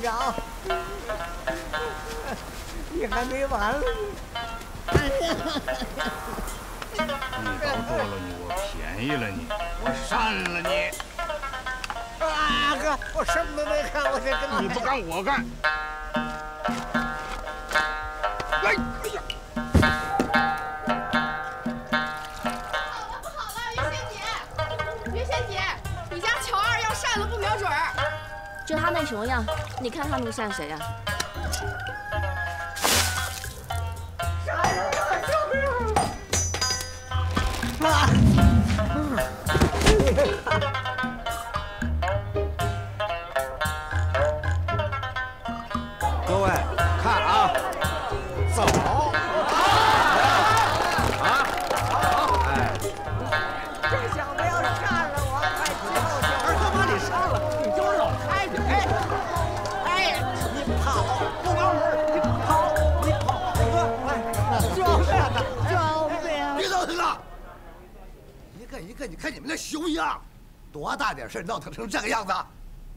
都没碰着，你还没完了。你看，你看你们那熊样，多大点事闹腾成这个样子？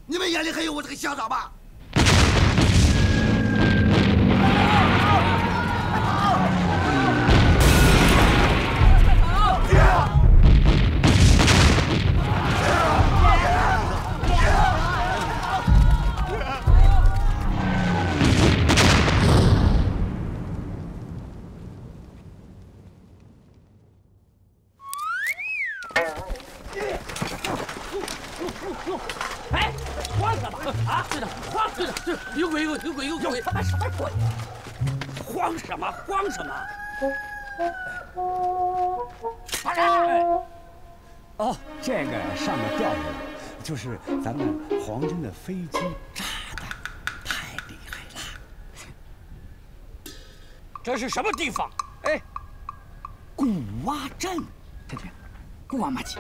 你们眼里还有我这个乡长吗？有鬼有鬼！什么鬼？慌什么慌什么？大人，哦，这个上面掉下来，就是咱们皇军的飞机炸弹，太厉害了。这是什么地方？哎，古洼镇，太君，古洼马吉。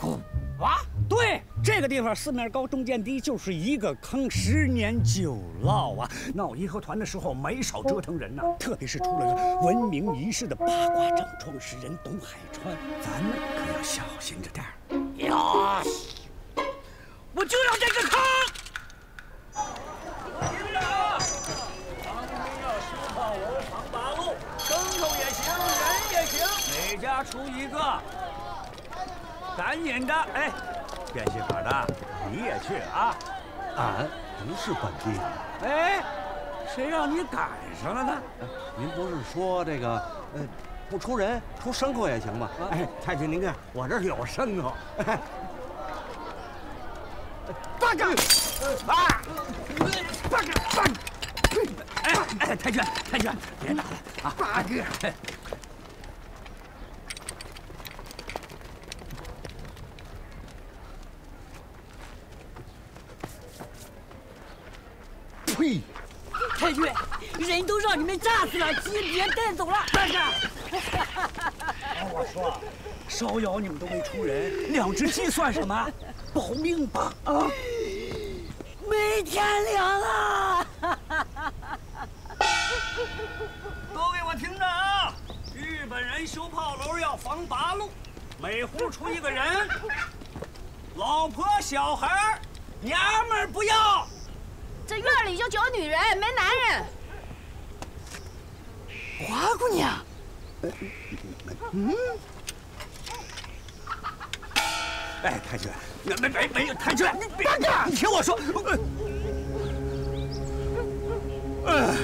古洼，对，这个地方四面高，中间低，就是一个坑，十年九涝啊。闹义和团的时候没少折腾人呐，特别是出了个闻名于世的八卦掌创始人董海川，咱们可要小心着点儿。呀，我就要这个坑！听着啊，要修炮楼、防八路，牲口也行，人也行，每家出一个。赶紧的，哎，变戏法的，你也去啊！俺不是本地人。哎，谁让你赶上了呢？您不是说这个，呃，不出人，出牲口也行吗？哎，太君，您看我这儿有牲口。八个，啊，八个，八个。哎哎，太君，太君，别打了啊！八个。呸！太君，人都让你们炸死了，鸡别带走了。大哥，我说，烧窑你们都没出人，两只鸡算什么？保命吧！啊！没天良啊！都给我听着啊！日本人修炮楼要防八路，每户出一个人，老婆小孩娘们儿不要。这院里就九女人，没男人。花姑娘，嗯，哎，太君，没没没没有，太君，你别干！你听我说，呃，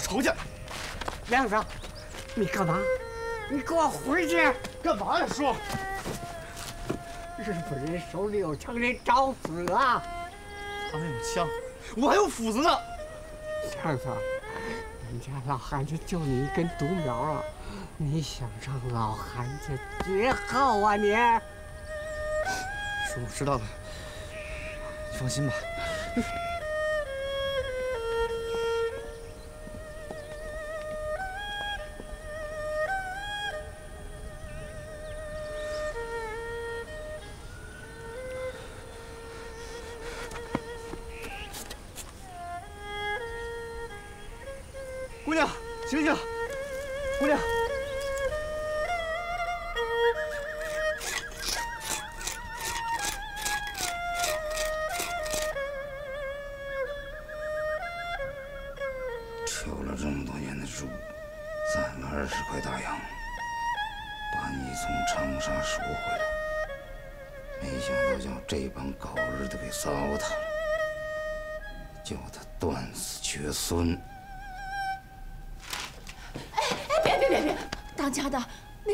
仇去！梁子，你干嘛？你给我回去！干嘛呀，叔？日本人手里有枪，人找死啊！他们有枪，我还有斧子呢。亮子，人家老韩家就你一根独苗啊！你想让老韩家绝后啊你？叔，我知道了，你放心吧。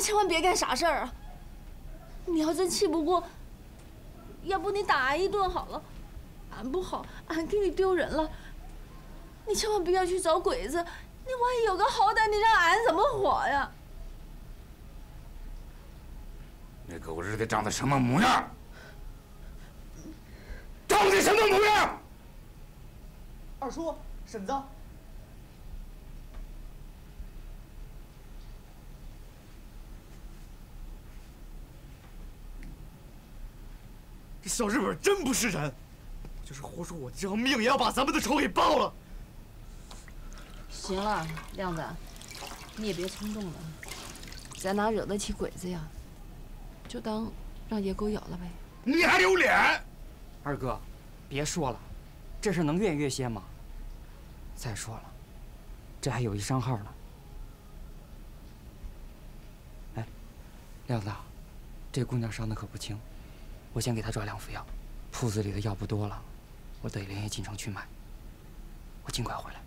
千万别干傻事儿啊！你要真气不过，要不你打俺一顿好了。俺不好，俺给你丢人了。你千万不要去找鬼子，你万一有个好歹，你让俺怎么活呀？那狗日的长得什么模样？长得什么模样？二叔，婶子。小日本真不是人，就是活出我这条命，也要把咱们的仇给报了。行了，亮子，你也别冲动了，咱哪惹得起鬼子呀？就当让野狗咬了呗。你还有脸？二哥，别说了，这事能怨越些吗？再说了，这还有一商号呢。哎，亮子，这姑娘伤的可不轻，我先给他抓两副药，铺子里的药不多了，我得连夜进城去买。我尽快回来。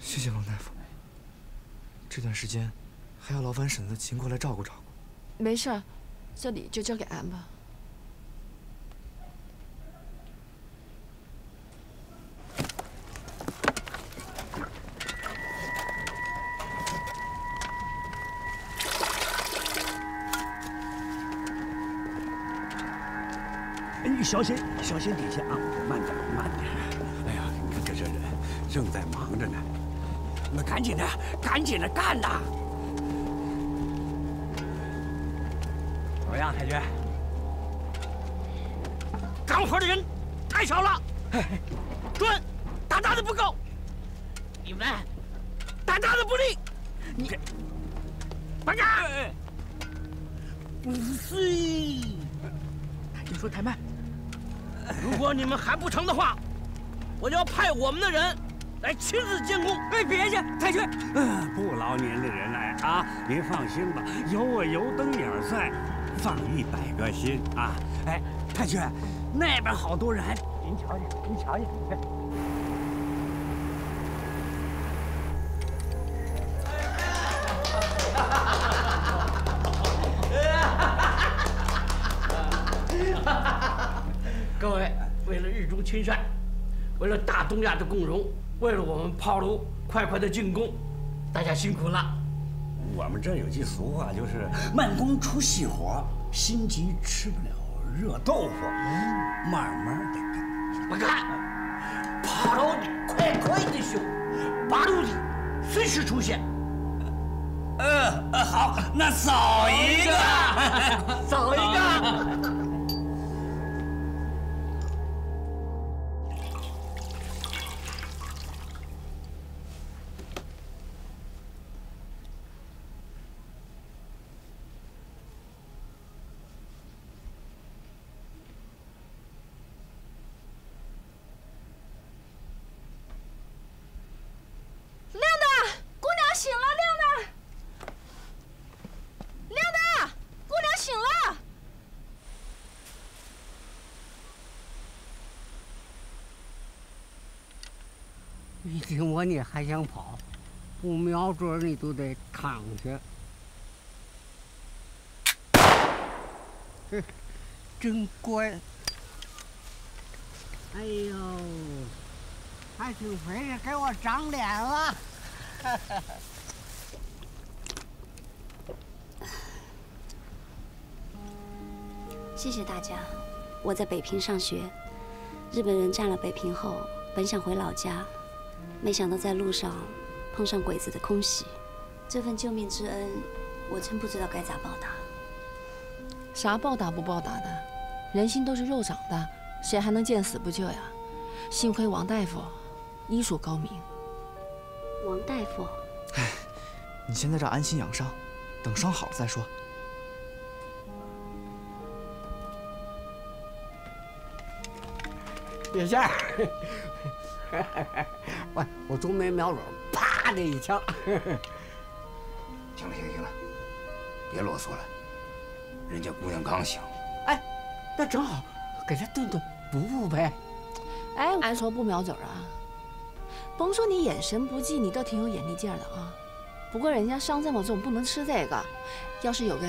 谢谢王大夫。这段时间还要劳烦婶子勤过来照顾照顾。没事儿，这里就交给俺吧。小心，小心底下啊，慢点，慢点。哎呀，你看这这人正在忙着呢，那赶紧的，赶紧的干呐！怎么样，太君？干活的人太少了，砖打大的不够，你们打大的不利，你班长，五岁。你说太慢。如果你们还不成的话，我就要派我们的人来亲自监工。哎，别去，太君，嗯，不劳您的人来啊！您放心吧，有我油灯眼在，放一百个心啊！哎，太君，那边好多人，您瞧瞧，您瞧瞧。亲善，为了大东亚的共荣，为了我们炮楼快快的进攻，大家辛苦了。我们这有句俗话，就是慢工出细活，心急吃不了热豆腐，慢慢的干。不干，炮楼里快快的修，八路里随时出现。呃，呃好，那扫一个，扫一个。亮的，姑娘醒了，亮的，亮的，姑娘醒了。听我你还想跑，不瞄准你都得躺下。真乖。哎呦，还挺肥的给我长脸了。谢谢大家。我在北平上学，日本人占了北平后，本想回老家，没想到在路上碰上鬼子的空袭，这份救命之恩，我真不知道该咋报答。啥报答不报答的，人心都是肉长的，谁还能见死不救呀？幸亏王大夫医术高明。王大夫，哎，你先在这安心养伤，等伤好了再说。月下，我我都没瞄准，啪的一枪。行了行了行了，别啰嗦了，人家姑娘刚醒。哎，那正好给她炖炖补补呗。哎，俺说不瞄准啊，甭说你眼神不济，你倒挺有眼力劲儿的啊。不过人家伤这么重，不能吃这个。要是有个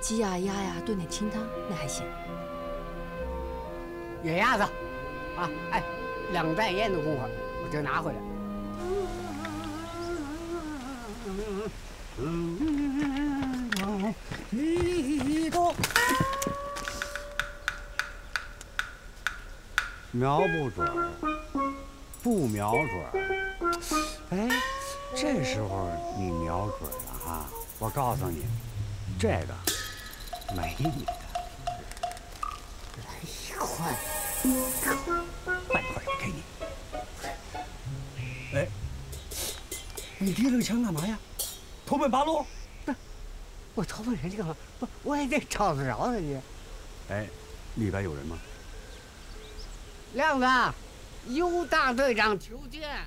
鸡呀鸭呀炖点清汤，那还行。野鸭子，啊，哎，两袋烟的功夫，我就拿回来。瞄不准，不瞄准。哎，这时候你瞄准了哈，我告诉你，这个没你的。来一块，你提这个枪干嘛呀？投奔八路？不，我投奔人家干嘛？不，我也得找得着他去。哎，里边有人吗？亮子，尤大队长求见。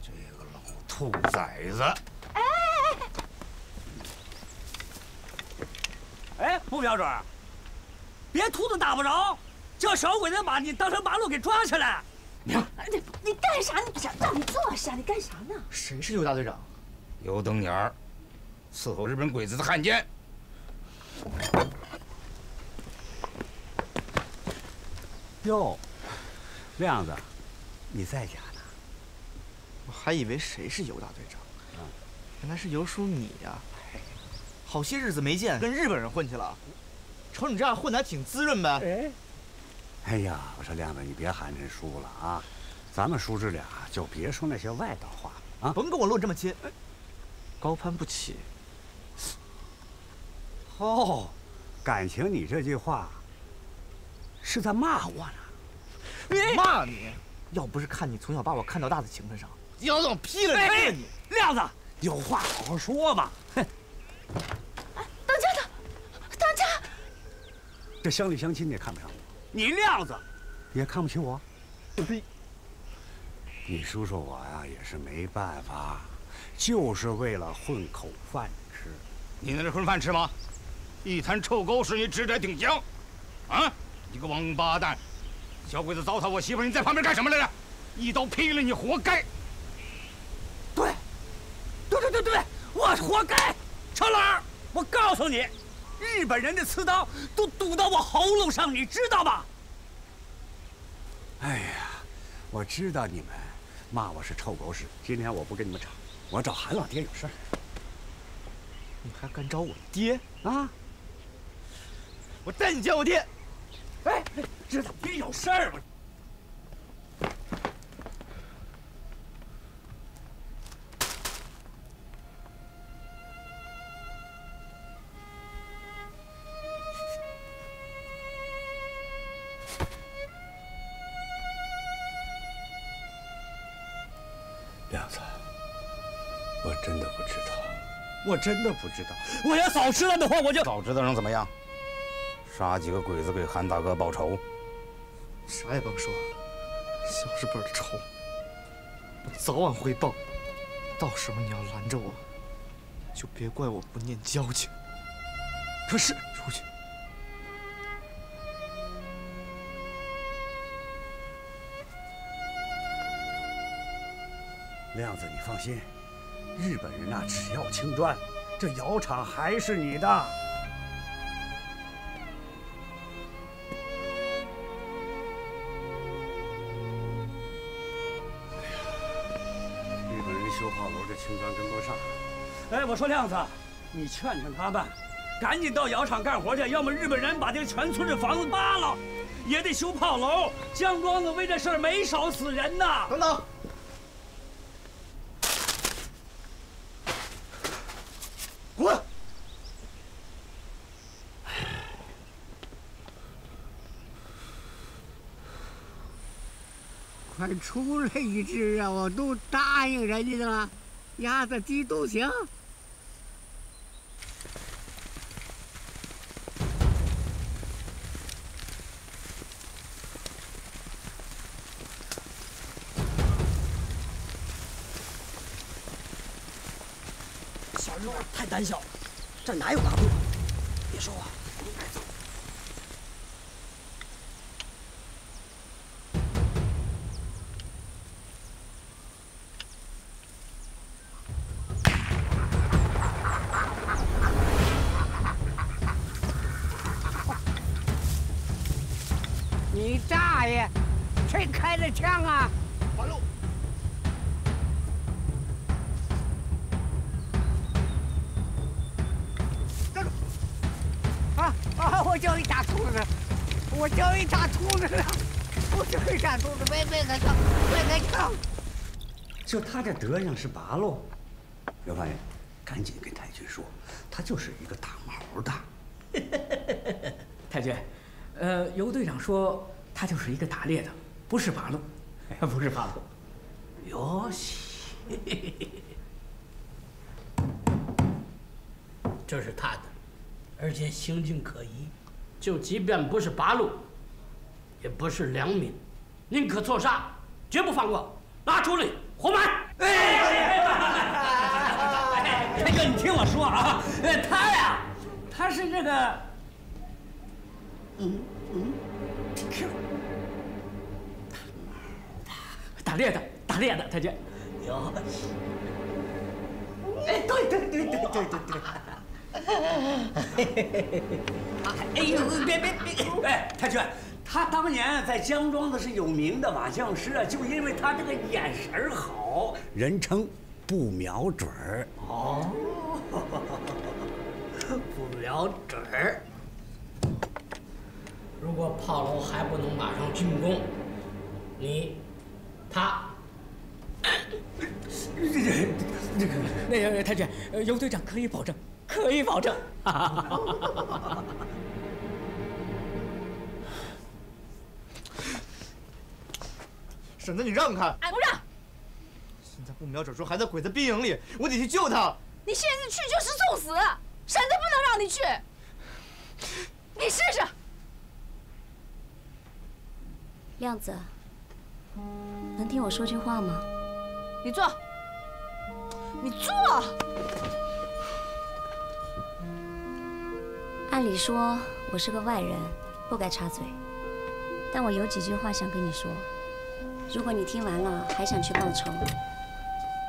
这个老兔崽子！哎哎，不标准，别兔子打不着，叫小鬼子把你当成八路给抓起来。娘，你你干啥？你让让你坐下，你干啥呢？谁是尤大队长？尤登年儿，伺候日本鬼子的汉奸。哟，亮子，你在家呢？我还以为谁是尤大队长，原来是尤叔你呀！好些日子没见，跟日本人混去了。瞅你这样混的还挺滋润呗。哎，哎呀，我说亮子，你别寒碜叔了啊！咱们叔侄俩就别说那些外道话啊！甭跟我论这么亲，高攀不起。哦，感情你这句话是在骂我呢？骂你？要不是看你从小把我看到大的情分上，要让劈了哎你！亮子，有话好好说吧。哼，当家的，当家，这乡里乡亲你也看不上我，你亮子也看不起我。你叔叔我呀也是没办法，就是为了混口饭吃。你那是混饭吃吗？一滩臭狗屎，你指着顶香？啊！你个王八蛋！小鬼子糟蹋我媳妇，你在旁边干什么来着？一刀劈了你，活该！对，对对对对，我活该！程老，我告诉你，日本人的刺刀都堵到我喉咙上，你知道吗？哎呀，我知道你们骂我是臭狗屎。今天我不跟你们吵，我找韩老爹有事儿。你还敢找我爹啊？我带你见我爹。哎，知道爹有事儿吗？我真的不知道。我要早知道的话，我就早知道能怎么样？杀几个鬼子给韩大哥报仇。啥也甭说，小日本的仇，我早晚会报。到时候你要拦着我，就别怪我不念交情。可是出去。亮子，你放心，日本人呐，只要青砖，这窑厂还是你的。日本人修炮楼，这青砖跟不上。哎，我说亮子，你劝劝他们，赶紧到窑厂干活去，要么日本人把这个全村的房子扒了，也得修炮楼。江庄子为这事儿没少死人呐。等等，出来一只啊！我都答应人家的了，鸭子鸡都行。小日本太胆小了，这哪有就他这德行是八路。刘发言，赶紧跟太君说，他就是一个打毛的。太君，呃，尤队长说他就是一个打猎的，不是八路，不是八路。哟西，这是他的，而且行径可疑，就即便不是八路，也不是良民，宁可错杀，绝不放过，拉出来活埋。哎，太哥，你听我说啊，呃，他呀，他是这个，嗯嗯，打猎的，打猎的，太君。哟，哎，对对对对对对对。哎呦，别别别！哎，太君，他当年在江庄子是有名的瓦匠师啊，就因为他这个眼神儿好，人称不瞄准儿。哦，不瞄准儿。如果炮楼还不能马上竣工，你，他，这这这个那个太君，呃尤队长可以保证，可以保证。婶子，你让开！俺不让！现在不瞄准说还在鬼子兵营里，我得去救他。你现在去就是送死，婶子不能让你去。你试试。亮子，能听我说句话吗？你坐。你坐。按理说我是个外人，不该插嘴，但我有几句话想跟你说。如果你听完了还想去报仇，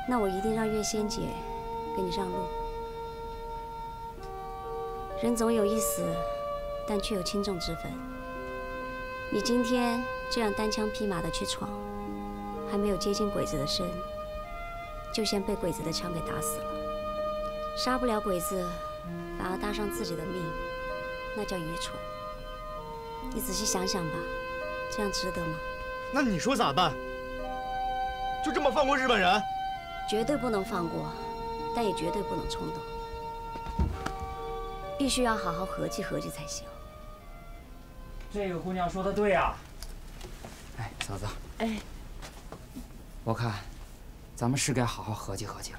那我一定让月仙姐给你让路。人总有一死，但却有轻重之分。你今天这样单枪匹马的去闯，还没有接近鬼子的身，就先被鬼子的枪给打死了。杀不了鬼子，反而搭上自己的命，那叫愚蠢。你仔细想想吧，这样值得吗？那你说咋办？就这么放过日本人？绝对不能放过，但也绝对不能冲动，必须要好好合计合计才行。这个姑娘说的对啊。哎，嫂子。哎。我看，咱们是该好好合计合计了。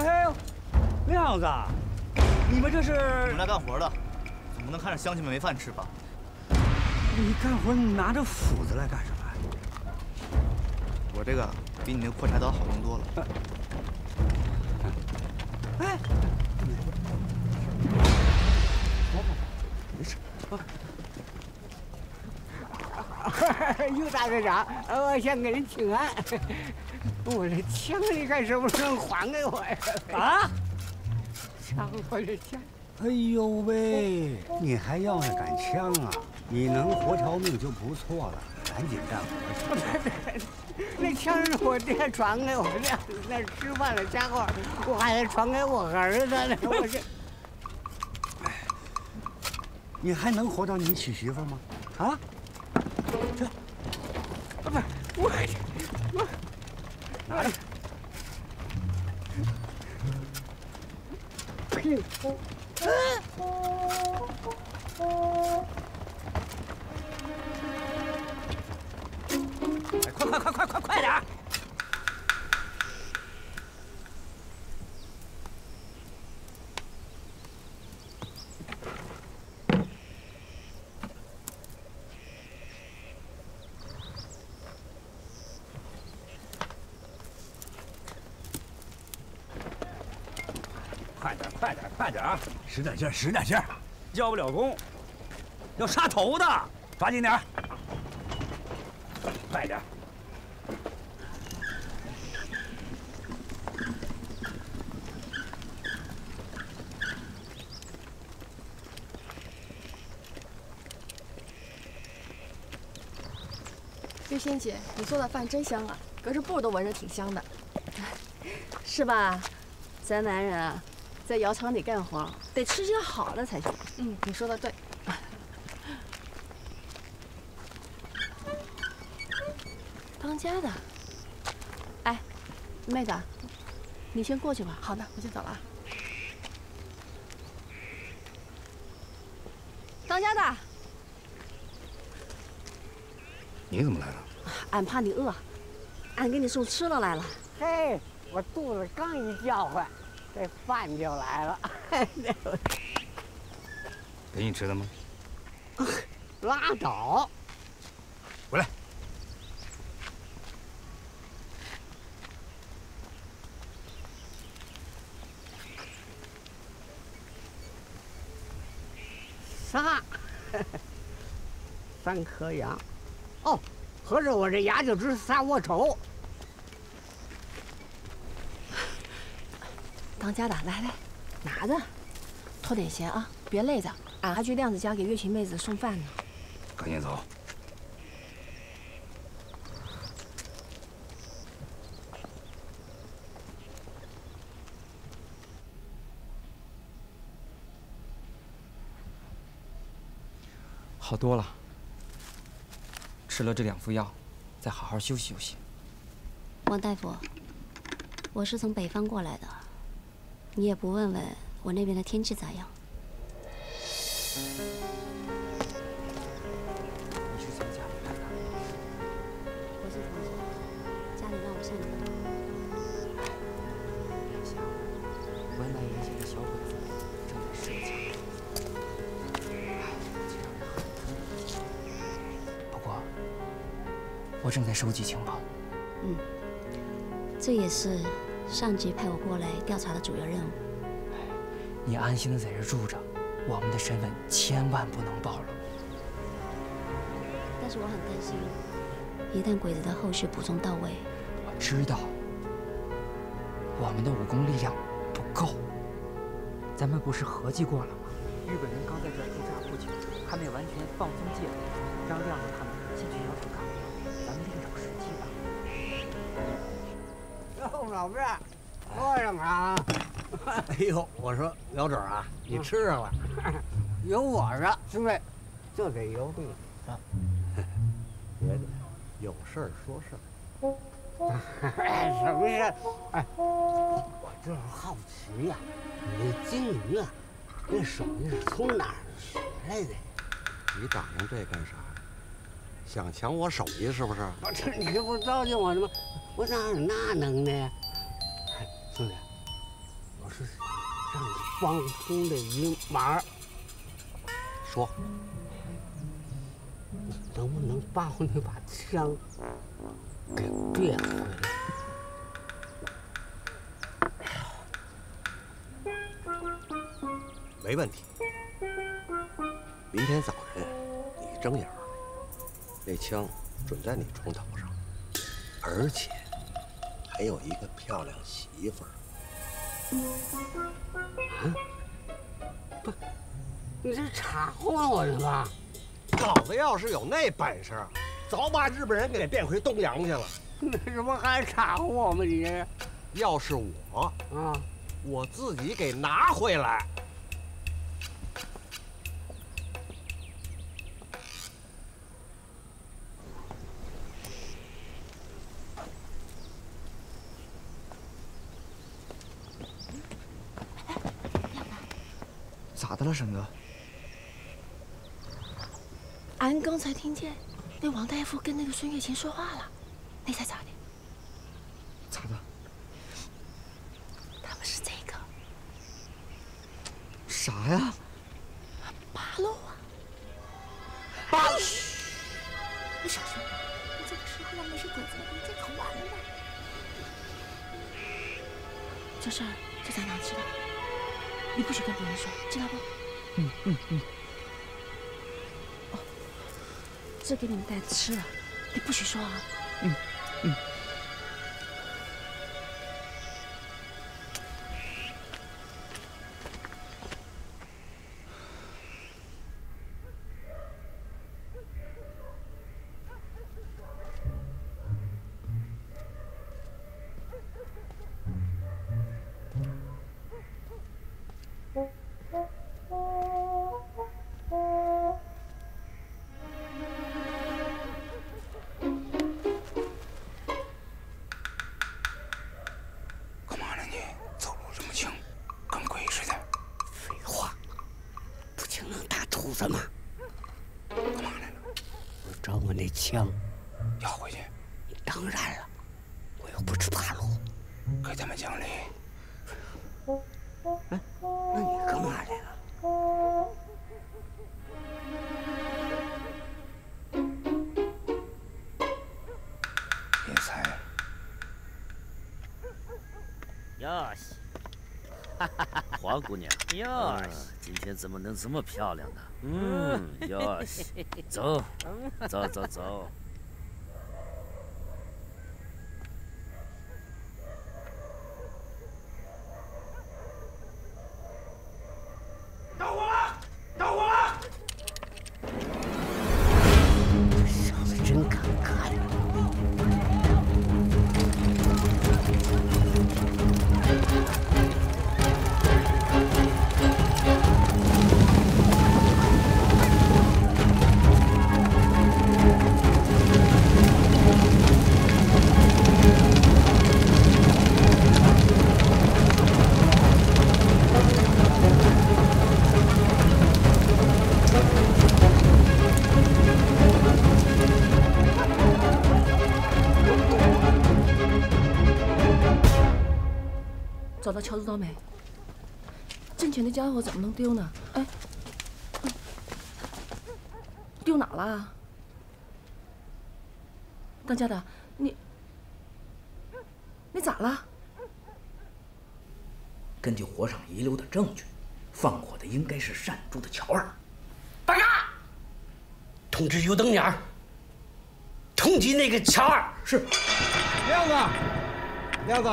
哎呦，亮子，你们这是？我们来干活的，总不能看着乡亲们没饭吃吧？你干活你拿着斧子来干什么？我这个比你那破柴刀好用多了。哎，没事。于大队长，我先给您请安。我这枪，你看是不是能还给我呀？啊？枪，我这枪。哎呦喂，你还要那杆枪啊？你能活条命就不错了，赶紧干活去。那枪是我爹传给我的，那吃饭的家伙，我还得传给我儿子呢。我这，你还能活到你娶媳妇吗？啊？使点劲使点劲交不了工，要杀头的，抓紧点快点！玉仙姐，你做的饭真香啊，隔着布都闻着挺香的，是吧？咱男人啊，在窑厂里干活，得吃些好的才行。嗯，你说的对。当家的，哎，妹子，你先过去吧。好的，我先走了啊。当家的，你怎么来了？俺怕你饿，俺给你送吃的来了。嘿，我肚子刚一叫唤，这饭就来了。给你吃的吗？拉倒！回来。仨，三颗牙，哦，合着我这牙就值仨窝头。当家的，来来，拿着，脱点鞋啊，别累着，俺还去亮子家给月琴妹子送饭呢。赶紧走。好多了，吃了这两副药，再好好休息休息。王大夫，我是从北方过来的，你也不问问我那边的天气咋样？我是同学，家里让我向你问好。眼下文玩言情的小鬼子正在设计。我正在收集情报。嗯，这也是上级派我过来调查的主要任务。你安心的在这住着，我们的身份千万不能暴露。但是我很担心，一旦鬼子的后续补充到位，我知道我们的武功力量不够。咱们不是合计过了吗？日本人刚在这驻扎不久，还没完全放松戒备，张亮子他们先去窑厂干老妹儿，喝什么啊？哎呦，我说姚准啊，你吃上了，有我的，兄弟，就得有你的。别的，有事儿说事儿。哎，什么事？哎，我就是好奇呀，你那金鱼啊，那手艺是从哪儿学来的？你打听这干啥？想抢我手艺是不是？我这你这不糟践我了吗？我哪有那能耐呀？兄弟，我是让方通的银马。说，能不能把我那把枪给变回来？没问题。明天早晨你睁眼儿，那枪准在你床头上，而且还有一个漂亮媳妇儿。啊？不，你这插话我是吧？老子要是有那本事，早把日本人给变回东洋去了。那什么还插话我吗？你这要是我啊，我自己给拿回来。咋的了，沈哥？俺刚才听见那王大夫跟那个孙月琴说话了，你猜咋的？吃了，你不许说啊。黄姑娘，哟西，今天怎么能这么漂亮呢？嗯，哟 西，走，走走走。乔治刀没？挣钱的家伙怎么能丢呢？哎，丢哪了？当家的，你你咋了？根据火场遗留的证据，放火的应该是善珠的乔二。大哥，通知油灯眼儿，通缉那个乔二。是。亮子，亮子，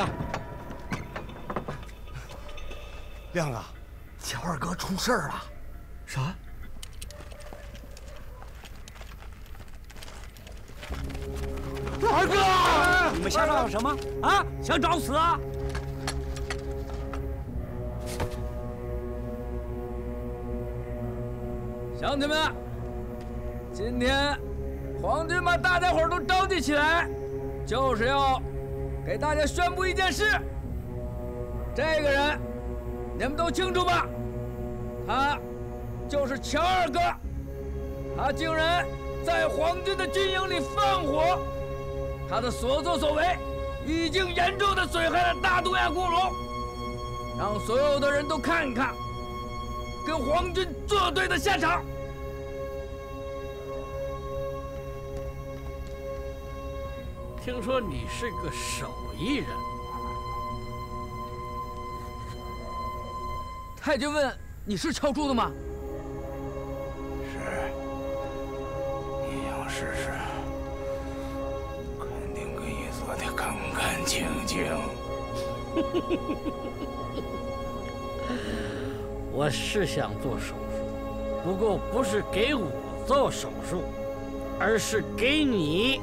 亮啊，乔二哥出事儿了。啥？二哥，你们瞎嚷嚷什么啊？想找死啊？乡亲们，今天皇军把大家伙都召集起来，就是要给大家宣布一件事。这个人，你们都清楚吧？他就是乔二哥，他竟然在皇军的军营里放火，他的所作所为已经严重的损害了大东亚共荣。让所有的人都看看跟皇军作对的下场。听说你是个手艺人，太君问你是敲猪的吗？是，你想试试？肯定给你做的干干净净。我是想做手术，不过不是给我做手术，而是给你。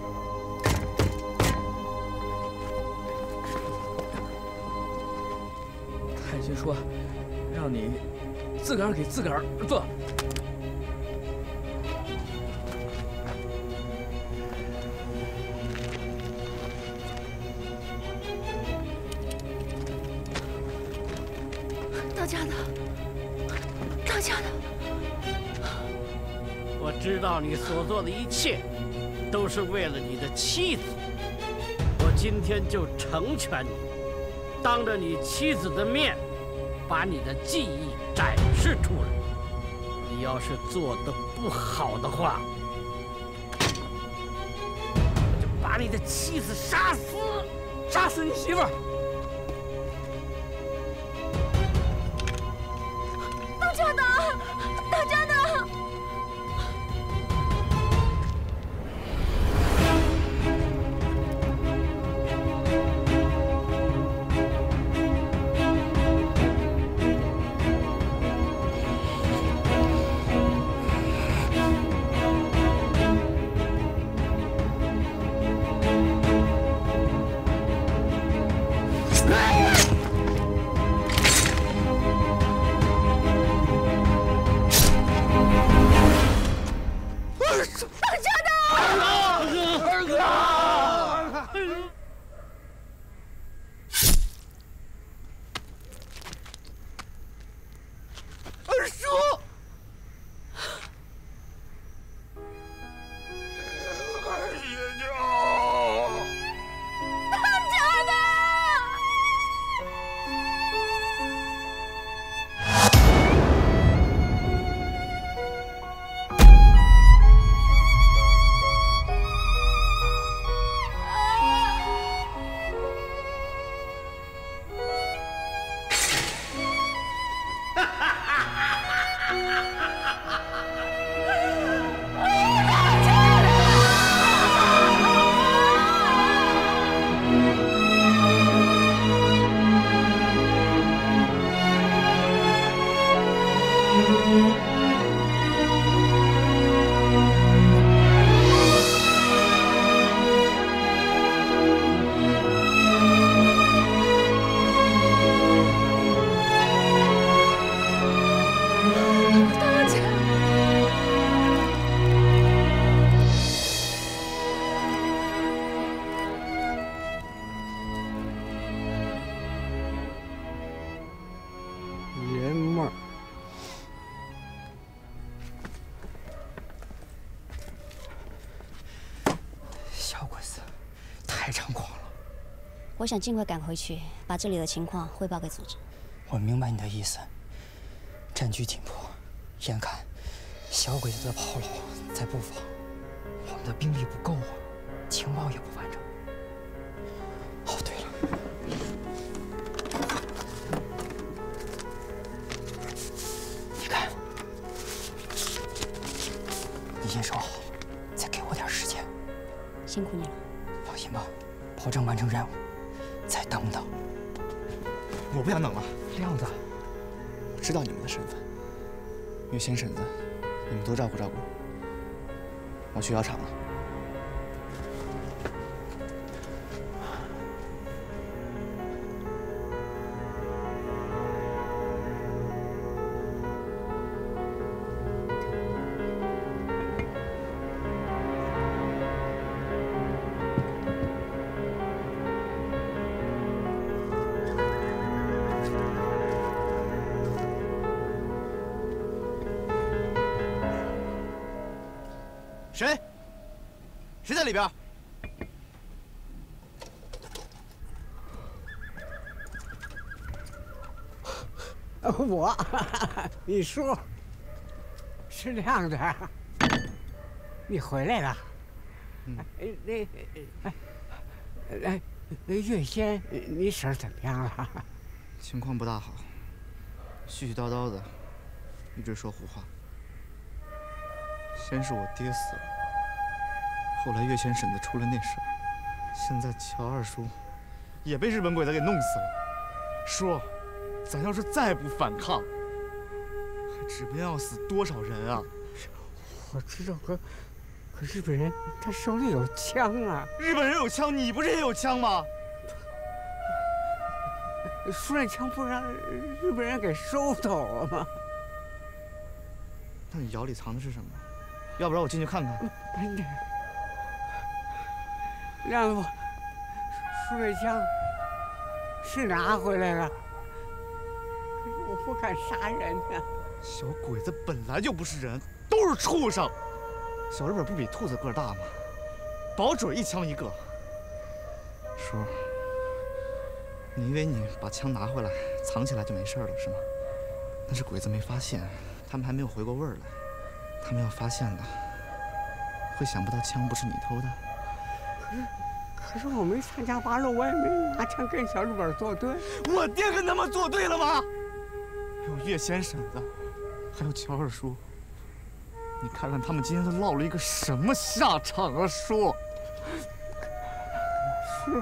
太君说，让你自个儿给自个儿做。当家的，当家的，我知道你所做的一切，都是为了你的妻子。我今天就成全你，当着你妻子的面，把你的记忆展示出来。你要是做的不好的话，我就把你的妻子杀死，杀死你媳妇儿。我想尽快赶回去，把这里的情况汇报给组织。我明白你的意思。战局紧迫，眼看小鬼子的炮楼在布防，我们的兵力不够啊，情报也不完整。哦，对了，你看，你先收好，再给我点时间。辛苦你了。放心吧，保证完成任务。不想等了。亮子，我知道你们的身份，月星婶子，你们多照顾照顾。我去药厂了。我，你叔，是这样的，你回来了。嗯，那，哎，那月仙，你婶怎么样了？情况不大好，絮絮叨叨的，一直说胡话。先是我爹死了，后来月仙婶子出了那事儿，现在乔二叔也被日本鬼子给弄死了。叔，咱要是再不反抗，还指不定要死多少人啊！我知道，可可日本人他手里有枪啊！日本人有枪，你不是也有枪吗？输了枪不让日本人给收走了吗？那你窑里藏的是什么？要不然我进去看看。让我输了枪是拿回来了，不敢杀人呐。小鬼子本来就不是人，都是畜生。小日本不比兔子个大吗？保准一枪一个。叔，你以为你把枪拿回来藏起来就没事了是吗？那是鬼子没发现，他们还没有回过味儿来。他们要发现了，会想不到枪不是你偷的。可是，可是我没参加八路，我也没拿枪跟小日本作对。我爹跟他们作对了吗？有月仙婶子，还有乔二叔。你看看他们今天都落了一个什么下场啊，叔！叔，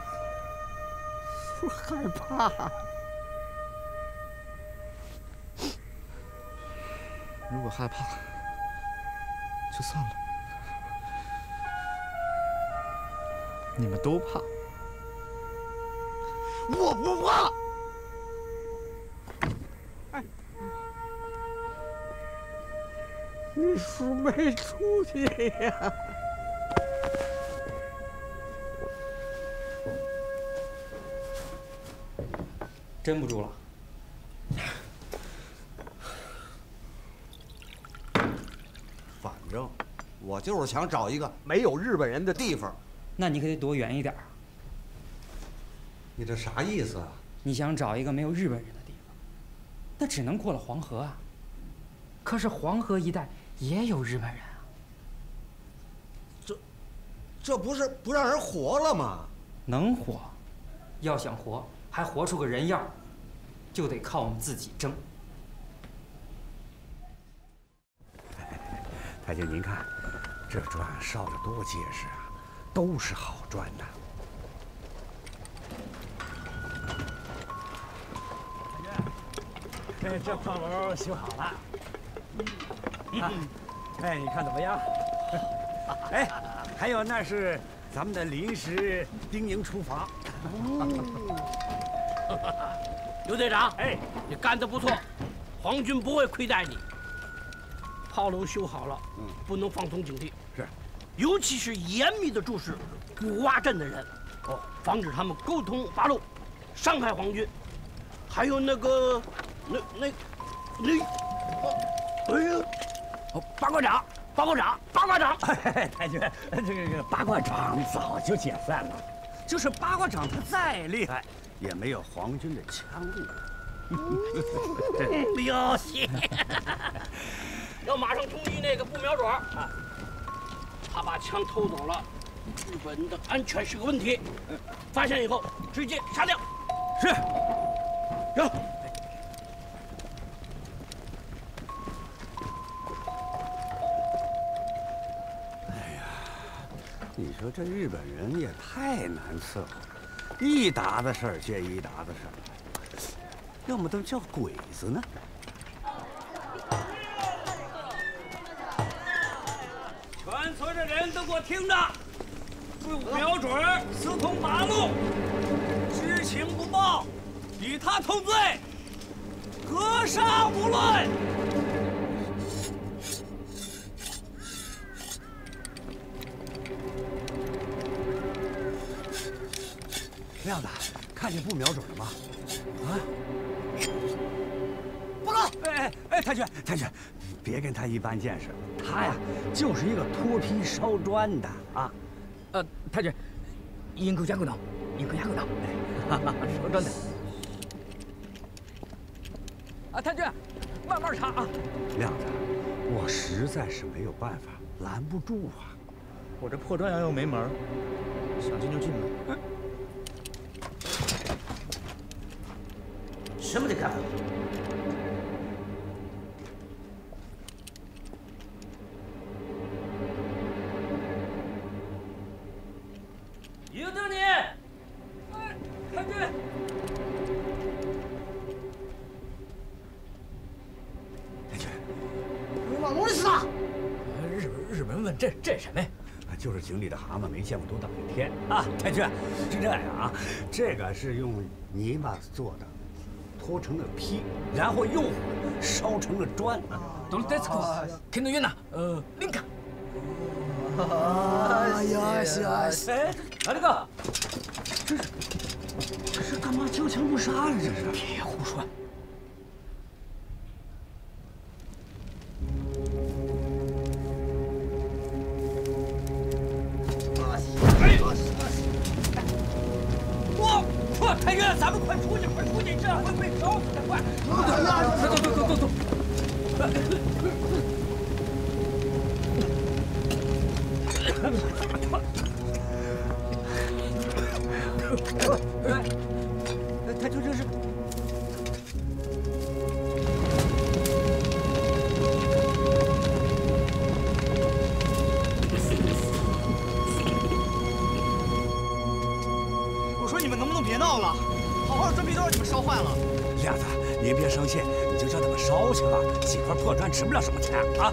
叔害怕。如果害怕，就算了。你们都怕，我不怕。你叔没出息呀！真不住了。反正我就是想找一个没有日本人的地方。那你可得躲远一点你这啥意思啊？你想找一个没有日本人的地方，那只能过了黄河啊。可是黄河一带也有日本人啊。这，这不是不让人活了吗？能活，要想活，还活出个人样，就得靠我们自己争。太君，您看，这砖烧的多结实啊，都是好砖呐。哎，这炮楼修好了。啊，哎，你看怎么样？哎，还有那是咱们的临时兵营厨房。刘队长，哎，你干得不错，皇军不会亏待你。炮楼修好了，嗯，不能放松警惕，是，尤其是严密的注视古洼镇的人，哦，防止他们沟通八路，伤害皇军。还有那个，那那那，哎呀，哦，八卦掌，八卦掌，八卦掌。太君，这个这个八卦掌早就解散了，就是八卦掌它再厉害，也没有皇军的枪厉害。哟西，要马上通缉那个不瞄准啊！他把枪偷走了，日本人的安全是个问题。发现以后直接杀掉。是。走。你说这日本人也太难伺候了，一沓子事儿接一沓子事儿，要么都叫鬼子呢。全村的人都给我听着，不瞄准，私通八路，知情不报。与他同罪，格杀无论。太君不瞄准了吗？啊！报告！哎哎哎！太君太君，别跟他一般见识，他呀就是一个脱皮烧砖的啊！呃，太君，一个牙膏囊，一个牙膏囊，烧砖的。啊，太君，慢慢查啊！亮子，我实在是没有办法，拦不住啊！我这破砖窑又没门，想进就进吧。这个是用泥巴做的，脱成了坯，然后用火烧成了砖。懂了，这个听得晕呐。呃，林卡。哎呀，行。哎，哪里个？这是这是干嘛交枪不杀呀？这是！不行啊，几块破砖值不了什么钱啊。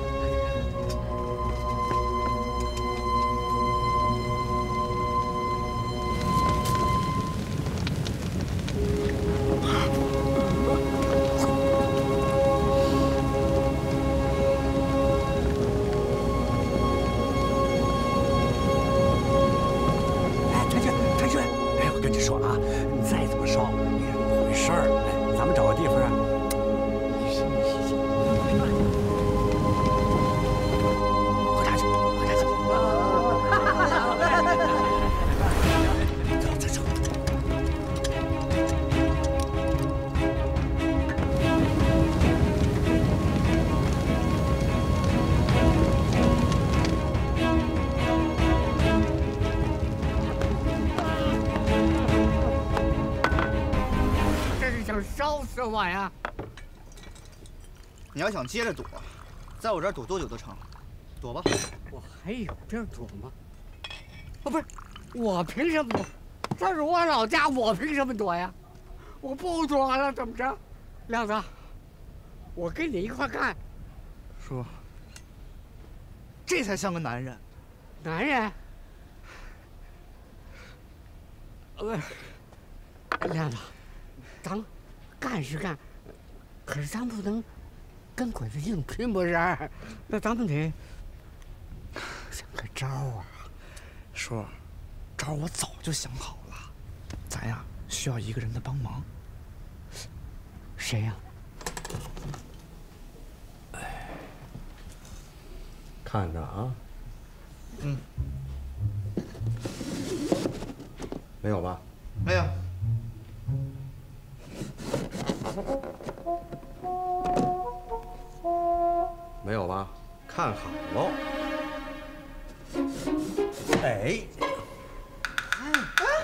你要想接着躲，在我这儿躲多久都成，躲吧。我还有地儿躲吗？哦，不是，我凭什么躲？这是我老家，我凭什么躲呀？我不躲了，怎么着？亮子，我跟你一块干。叔，这才像个男人。男人？呃，亮子，咱干是干，可是咱不能跟鬼子硬拼，不是？那咱们得想个招啊！叔，招我早就想好了，咱呀需要一个人的帮忙。谁呀？看着啊，嗯，没有吧？没有。没有吧？看好喽。哎，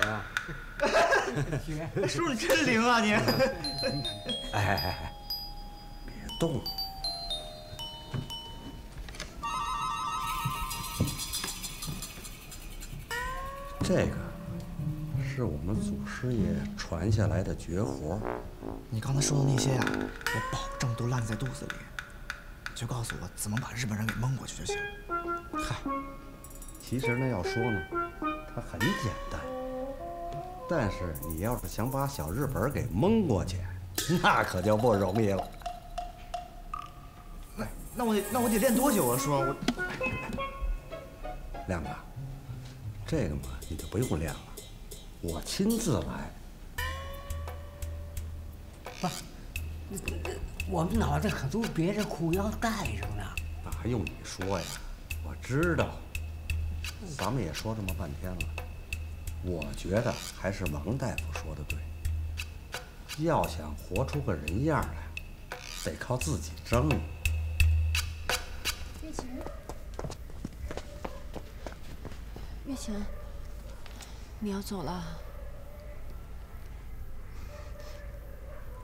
啊，叔，你真灵啊你！哎哎哎，别动。这个是我们祖师爷传下来的绝活。你刚才说的那些呀、我保证都烂在肚子里，就告诉我怎么把日本人给蒙过去就行。嗨，其实呢，要说呢，它很简单。但是你要是想把小日本给蒙过去，那可就不容易了。那那我得那我得练多久啊，叔？我亮子，这个嘛，你就不用练了，我亲自来。不，我们脑袋可都别着裤腰带上呢。哪用你说呀？我知道，咱们也说这么半天了，我觉得还是王大夫说的对。要想活出个人样来，得靠自己争。月琴，月琴，你要走了，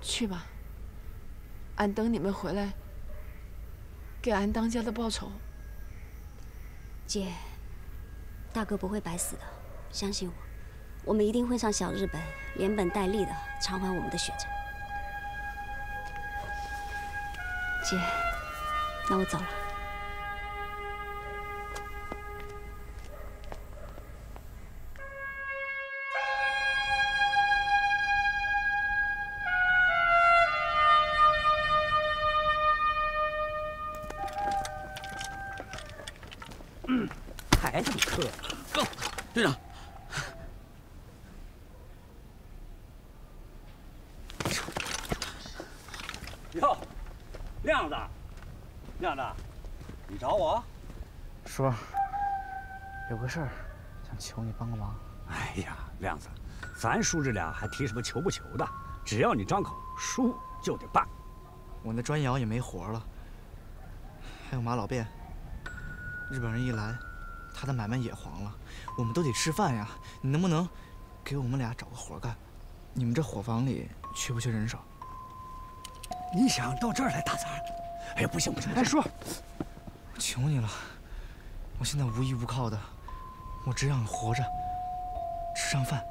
去吧。俺等你们回来，给俺当家的报仇。姐，大哥不会白死的，相信我，我们一定会上小日本，连本带利的偿还我们的血债。姐，那我走了。事儿，想求你帮个忙。哎呀，亮子，咱叔侄俩还提什么求不求的？只要你张口，叔就得办。我那砖窑也没活了，还有马老辫，日本人一来，他的买卖也黄了。我们都得吃饭呀，你能不能给我们俩找个活干？你们这伙房里缺不缺人手？你想到这儿来打杂？哎呀，不行不行！哎，叔，我求你了，我现在无依无靠的，我只想活着，吃上饭。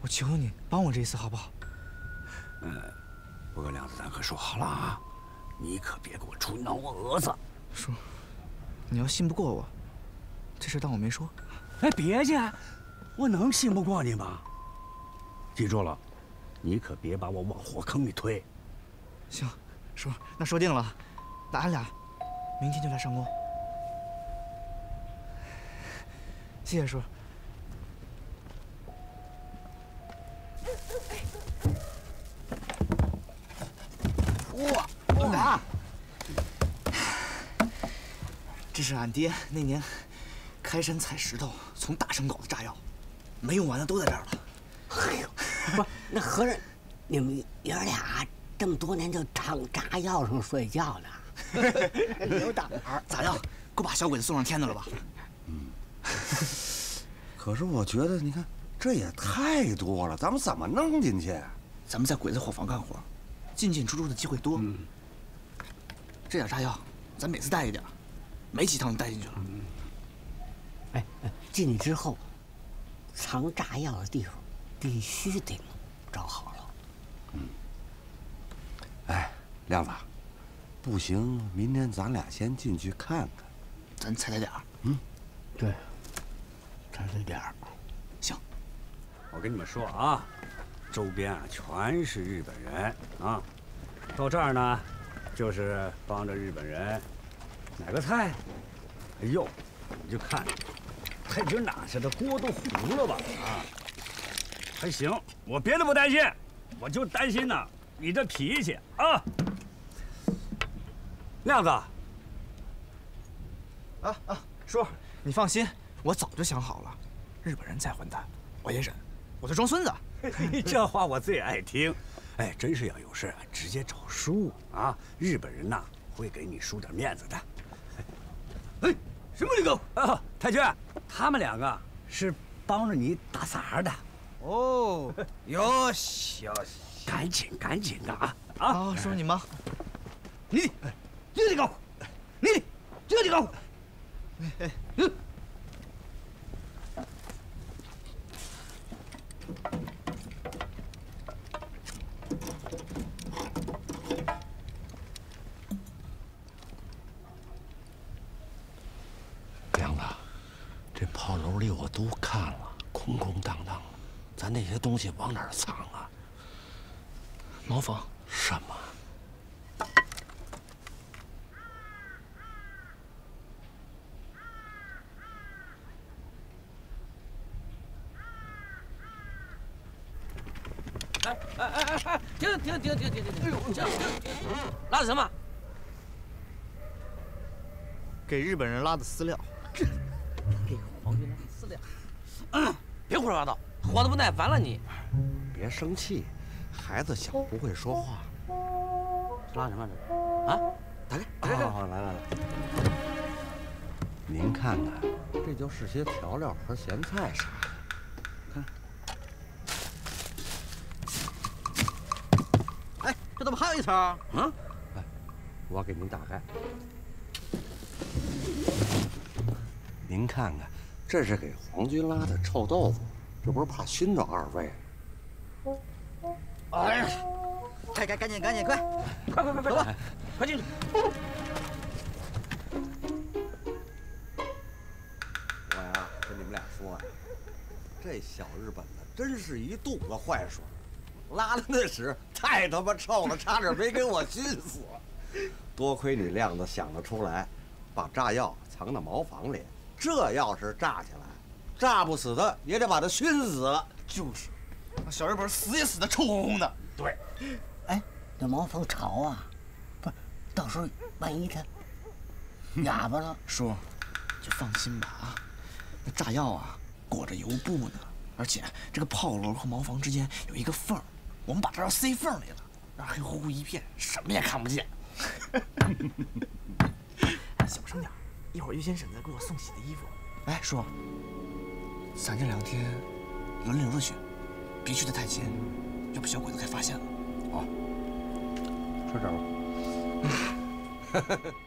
我求求你，帮我这一次好不好？嗯，不过梁子，咱可说好了啊，你可别给我出挠蛾子。叔，你要信不过我，这事当我没说。哎，别介，我能信不过你吗？记住了。你可别把我往火坑里推。行，叔，那说定了，那俺俩明天就来上工。谢谢叔。哇哇！这是俺爹那年开山采石头从大山搞的炸药，没用完的都在这儿了。哎呦！不是，那合着你们爷俩这么多年就躺炸药上睡觉呢？有胆儿！咋样？够把小鬼子送上天的了吧？嗯。可是我觉得，你看这也太多了，咱们怎么弄进去？咱们在鬼子伙房干活，进进出出的机会多。嗯。这点炸药，咱每次带一点，没几趟就带进去了。哎，进去之后，藏炸药的地方。必须得找好了。嗯。哎，亮子，不行，明天咱俩先进去看看，咱踩踩点儿。嗯，对，踩踩点儿。行。我跟你们说啊，周边啊全是日本人啊，到这儿呢，就是帮着日本人买个菜。哎呦，你就看，太君哪下的锅都糊了吧啊！还行，我别的不担心，我就担心呢你这脾气啊。亮子，啊啊，叔，你放心，我早就想好了，日本人再混蛋，我也忍，我就装孙子。这话我最爱听。哎，真是要有事直接找叔啊，日本人呐会给你叔点面子的。哎，什么李狗啊，太君，他们两个是帮着你打杂的。哦，哟西赶紧赶紧的啊啊！叔你忙，你这里搞，你这里搞，哎哎。梁子，这炮楼里我都看了，空空荡荡。咱那些东西往哪儿藏啊？茅房？什么？哎哎哎哎！停停停停停！哎呦，停！拉的什么？给日本人拉的饲料。给皇军拉的饲料？别胡说八道！活的不耐烦了你，别生气，孩子小不会说话。拉什么这是？啊，打开，打开，好好来来来。您看看，这就是些调料和咸菜啥的。看，哎，这怎么还有一层？嗯，来，我给您打开。您看看，这是给皇军拉的臭豆腐，这不是怕熏着二位？哎呀，快赶赶紧赶紧快，快快快走吧，快进去。我呀，跟你们俩说呀，这小日本子真是一肚子坏水，拉的那屎太他妈臭了，差点没给我熏死。多亏你亮子想得出来，把炸药藏到茅房里，这要是炸起来，炸不死他也得把他熏死了。就是，那小日本死也死的臭烘烘的。对，哎，那茅房潮啊，不是，到时候万一他 哑巴了，叔，就放心吧啊，那炸药啊裹着油布呢，而且这个炮楼和茅房之间有一个缝儿，我们把炸药塞缝里了，让黑乎乎一片，什么也看不见。小声点，一会儿于先婶子给我送洗的衣服。哎，叔，咱这两天轮流着去，别去的太勤，要不小鬼子该发现了。好，吃点吧。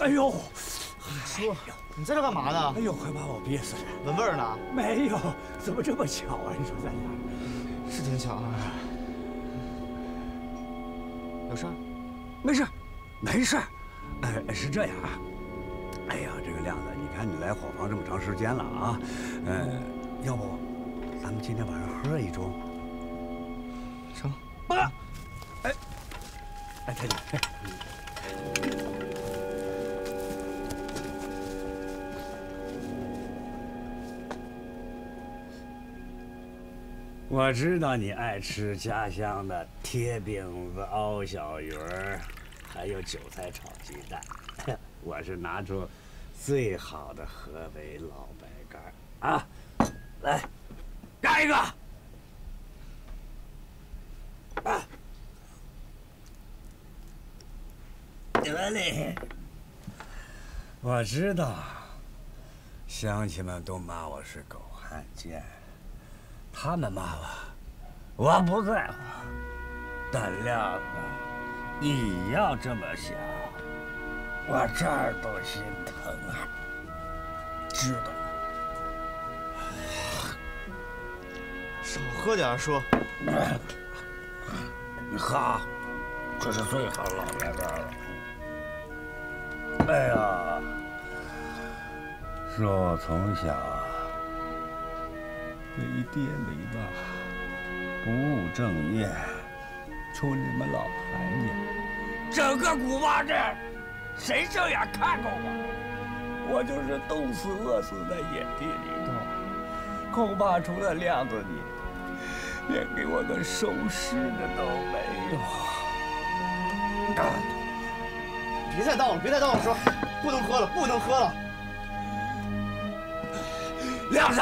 哎呦，叔，你在这干嘛呢？哎呦，快把我憋死了！闻味儿呢？没有，怎么这么巧啊？你说咱俩是挺巧啊。有事儿？没事，没事。哎，是这样啊。哎呀，这个亮子，你看你来伙房这么长时间了啊，呃，要不咱们今天晚上喝一盅？成。爸，哎，哎，太君。我知道你爱吃家乡的贴饼子、熬小鱼儿，还有韭菜炒鸡蛋。我是拿出最好的河北老白干啊！来，干一个！啊！得嘞！我知道，乡亲们都骂我是狗汉奸。他们骂我，我不在乎。但亮子，你要这么想，我这儿都心疼啊，知道？少喝点，叔。你喝，这是最好老白干了。哎呀，说我从小。没爹没妈，不务正业，求你们老韩家，整个古巴镇，谁正眼看过我？我就是冻死饿死在野地里头，恐怕除了亮子你，连给我个收尸的都没有。别再倒了，别再倒了，叔，不能喝了，不能喝了。亮子。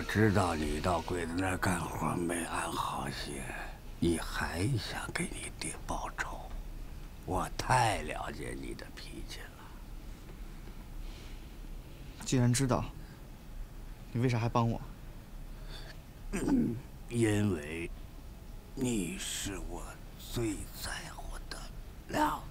我知道你到鬼子那儿干活没安好心，你还想给你爹报仇，我太了解你的脾气了。既然知道，你为啥还帮我？因为你是我最在乎的亮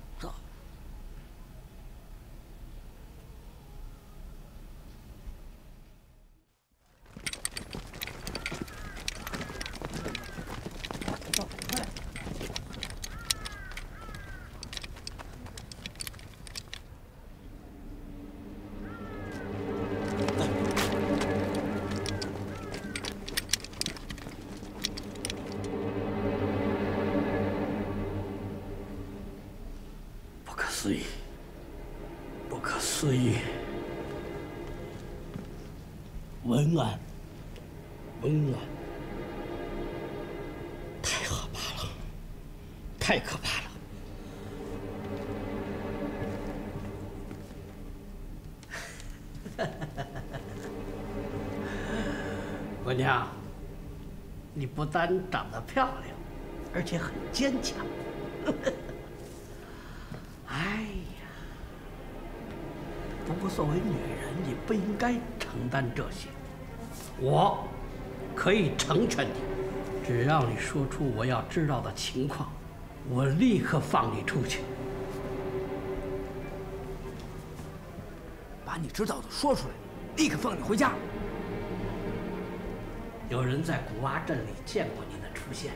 你不但长得漂亮，而且很坚强。哎呀，不过作为女人，你不应该承担这些。我可以成全你，只要你说出我要知道的情况，我立刻放你出去。把你知道的说出来，立刻放你回家。有人在古洼镇里见过你的出现，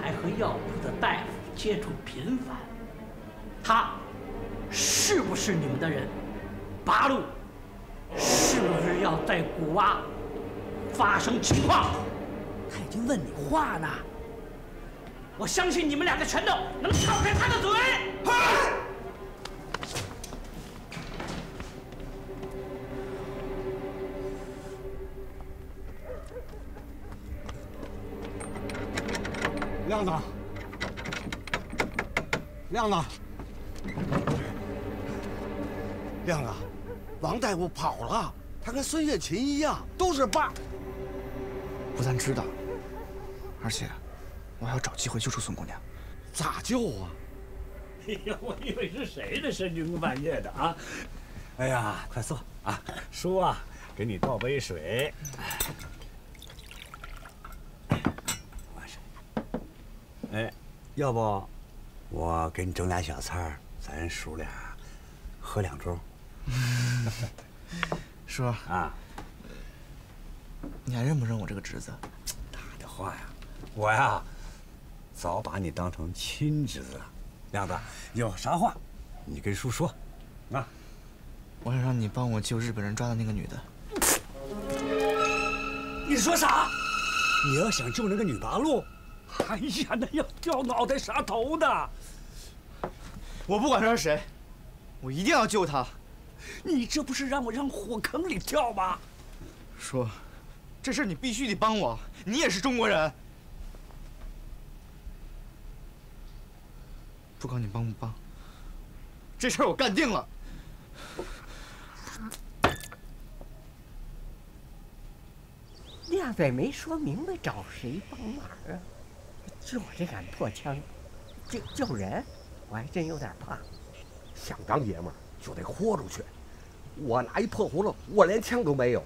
还和药铺的大夫接触频繁。他是不是你们的人？八路是不是要在古洼发生情况？他已经问你话呢。我相信你们两个拳头能撬开他的嘴。亮子，亮子，王大夫跑了，他跟孙月琴一样，都是疤。不但知道，而且我还要找机会救出孙姑娘。咋救啊？哎呀，我以为是谁呢？深更半夜的啊！哎呀，快坐啊！叔啊，给你倒杯水。哎，要不我给你整俩小菜儿，咱叔俩喝两盅。叔啊，你还认不认我这个侄子？大的话呀，我呀，早把你当成亲侄子了。亮子，有啥话你跟叔说，啊？我想让你帮我救日本人抓的那个女的。你说啥？你要想救那个女八路？哎呀，那要掉脑袋杀头的！我不管他是谁，我一定要救他。你这不是让我让火坑里跳吗？说，这事你必须得帮我，你也是中国人。不管你帮不帮，这事儿我干定了。亮仔没说明白找谁帮忙啊？就我这杆破枪，救救人，我还真有点怕。想当爷们儿就得豁出去。我拿一破葫芦，我连枪都没有。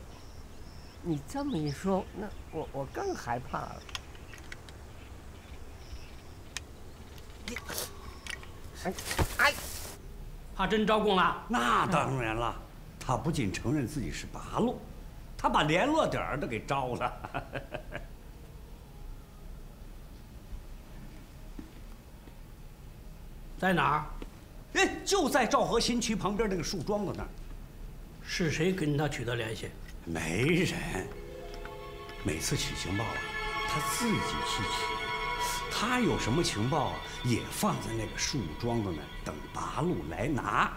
你这么一说，那我我更害怕了。哎哎，怕真招供了？那当然了，他不仅承认自己是八路，他把联络点儿都给招了。在哪儿？哎，就在赵和新区旁边那个树桩子那儿。是谁跟他取得联系？没人。每次取情报啊，他自己去取。他有什么情报啊，也放在那个树桩子那儿，等八路来拿。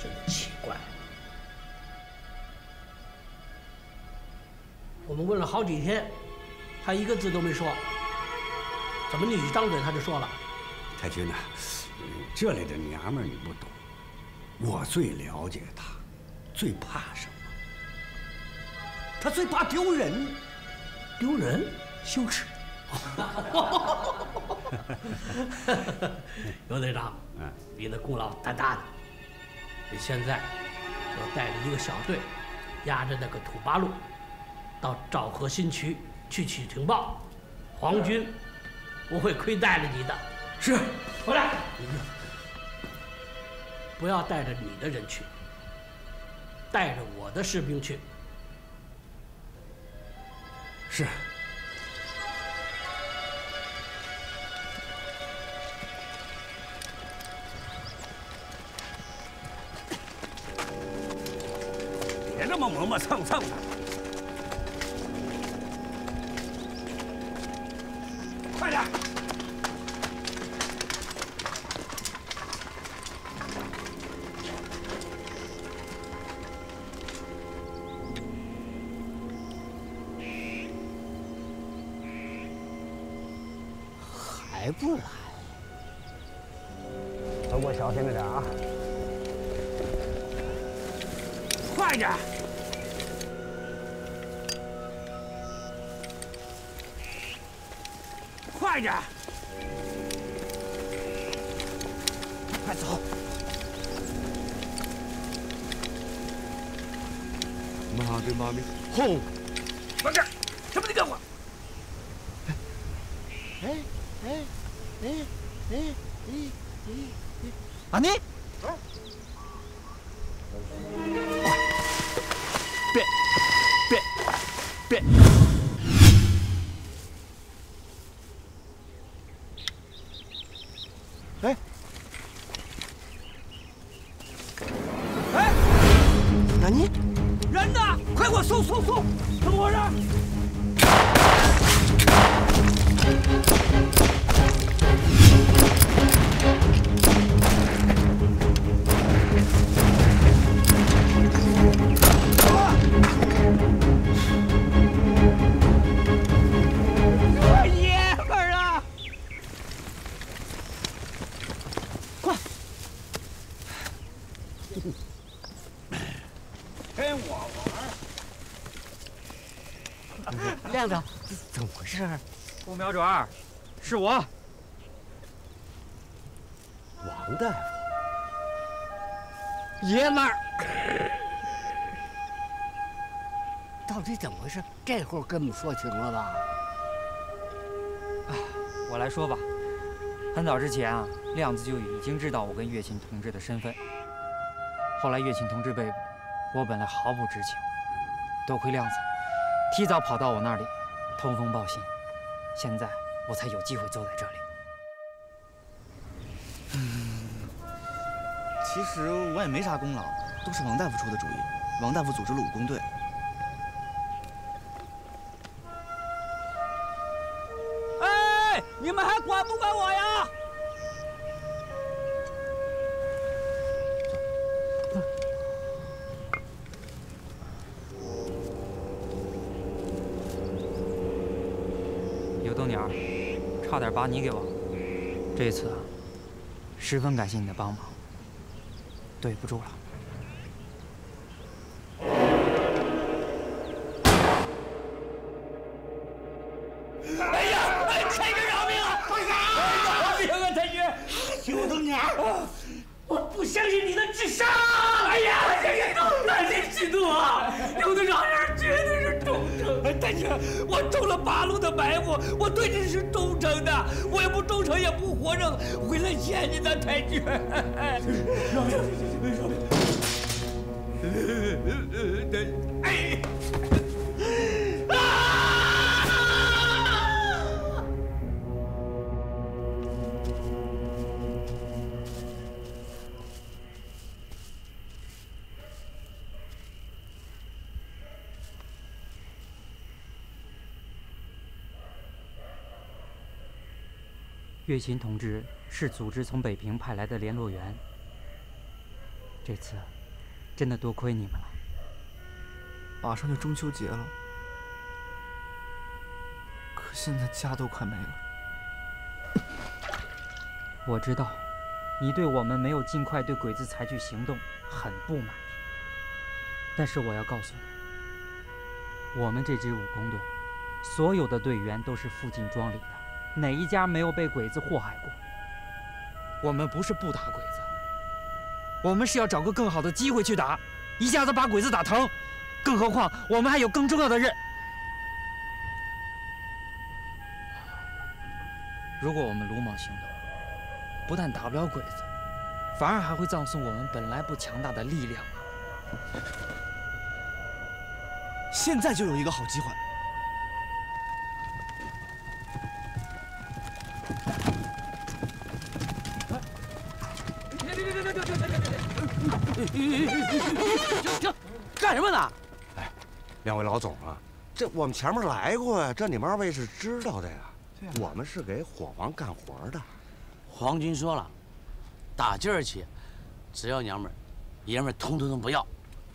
真我们问了好几天，他一个字都没说。怎么你一张嘴他就说了？太君呐，这里的娘们儿你不懂，我最了解她，最怕什么？她最怕丢人，丢人，羞耻。刘队长，嗯，你的功劳大大的。你现在就带着一个小队，压着那个土八路，到昭和新区去取情报。皇军不会亏待了你的。是，回来。不要带着你的人去，带着我的士兵去。是。别这么磨磨蹭蹭的。快点！苗准儿，是我。王大夫，爷们儿，到底怎么回事？这会儿跟我们说清了吧？我来说吧，很早之前啊，亮子就已经知道我跟月琴同志的身份。后来月琴同志被捕，我本来毫不知情，多亏亮子提早跑到我那里，通风报信，现在我才有机会坐在这里。其实我也没啥功劳，都是王大夫出的主意。王大夫组织了武工队。哎，你们还管不管我呀？差点把你给忘了。这次啊，十分感谢你的帮忙，对不住了。我对你是忠诚的，我也不忠诚也不活着，回来见你的太君。饶命！饶命！哎！岳琴同志是组织从北平派来的联络员，这次真的多亏你们了。马上就中秋节了，可现在家都快没了。我知道，你对我们没有尽快对鬼子采取行动很不满意，但是我要告诉你，我们这支武工队，所有的队员都是附近庄里的。哪一家没有被鬼子祸害过？我们不是不打鬼子，我们是要找个更好的机会去打，一下子把鬼子打疼。更何况我们还有更重要的任。如果我们鲁莽行动，不但打不了鬼子，反而还会葬送我们本来不强大的力量啊！现在就有一个好机会。两位老总啊，这我们前面来过呀，这你们二位是知道的呀。我们是给火王干活的。皇军说了，打今儿起，只要娘们儿、爷们儿通通都不要。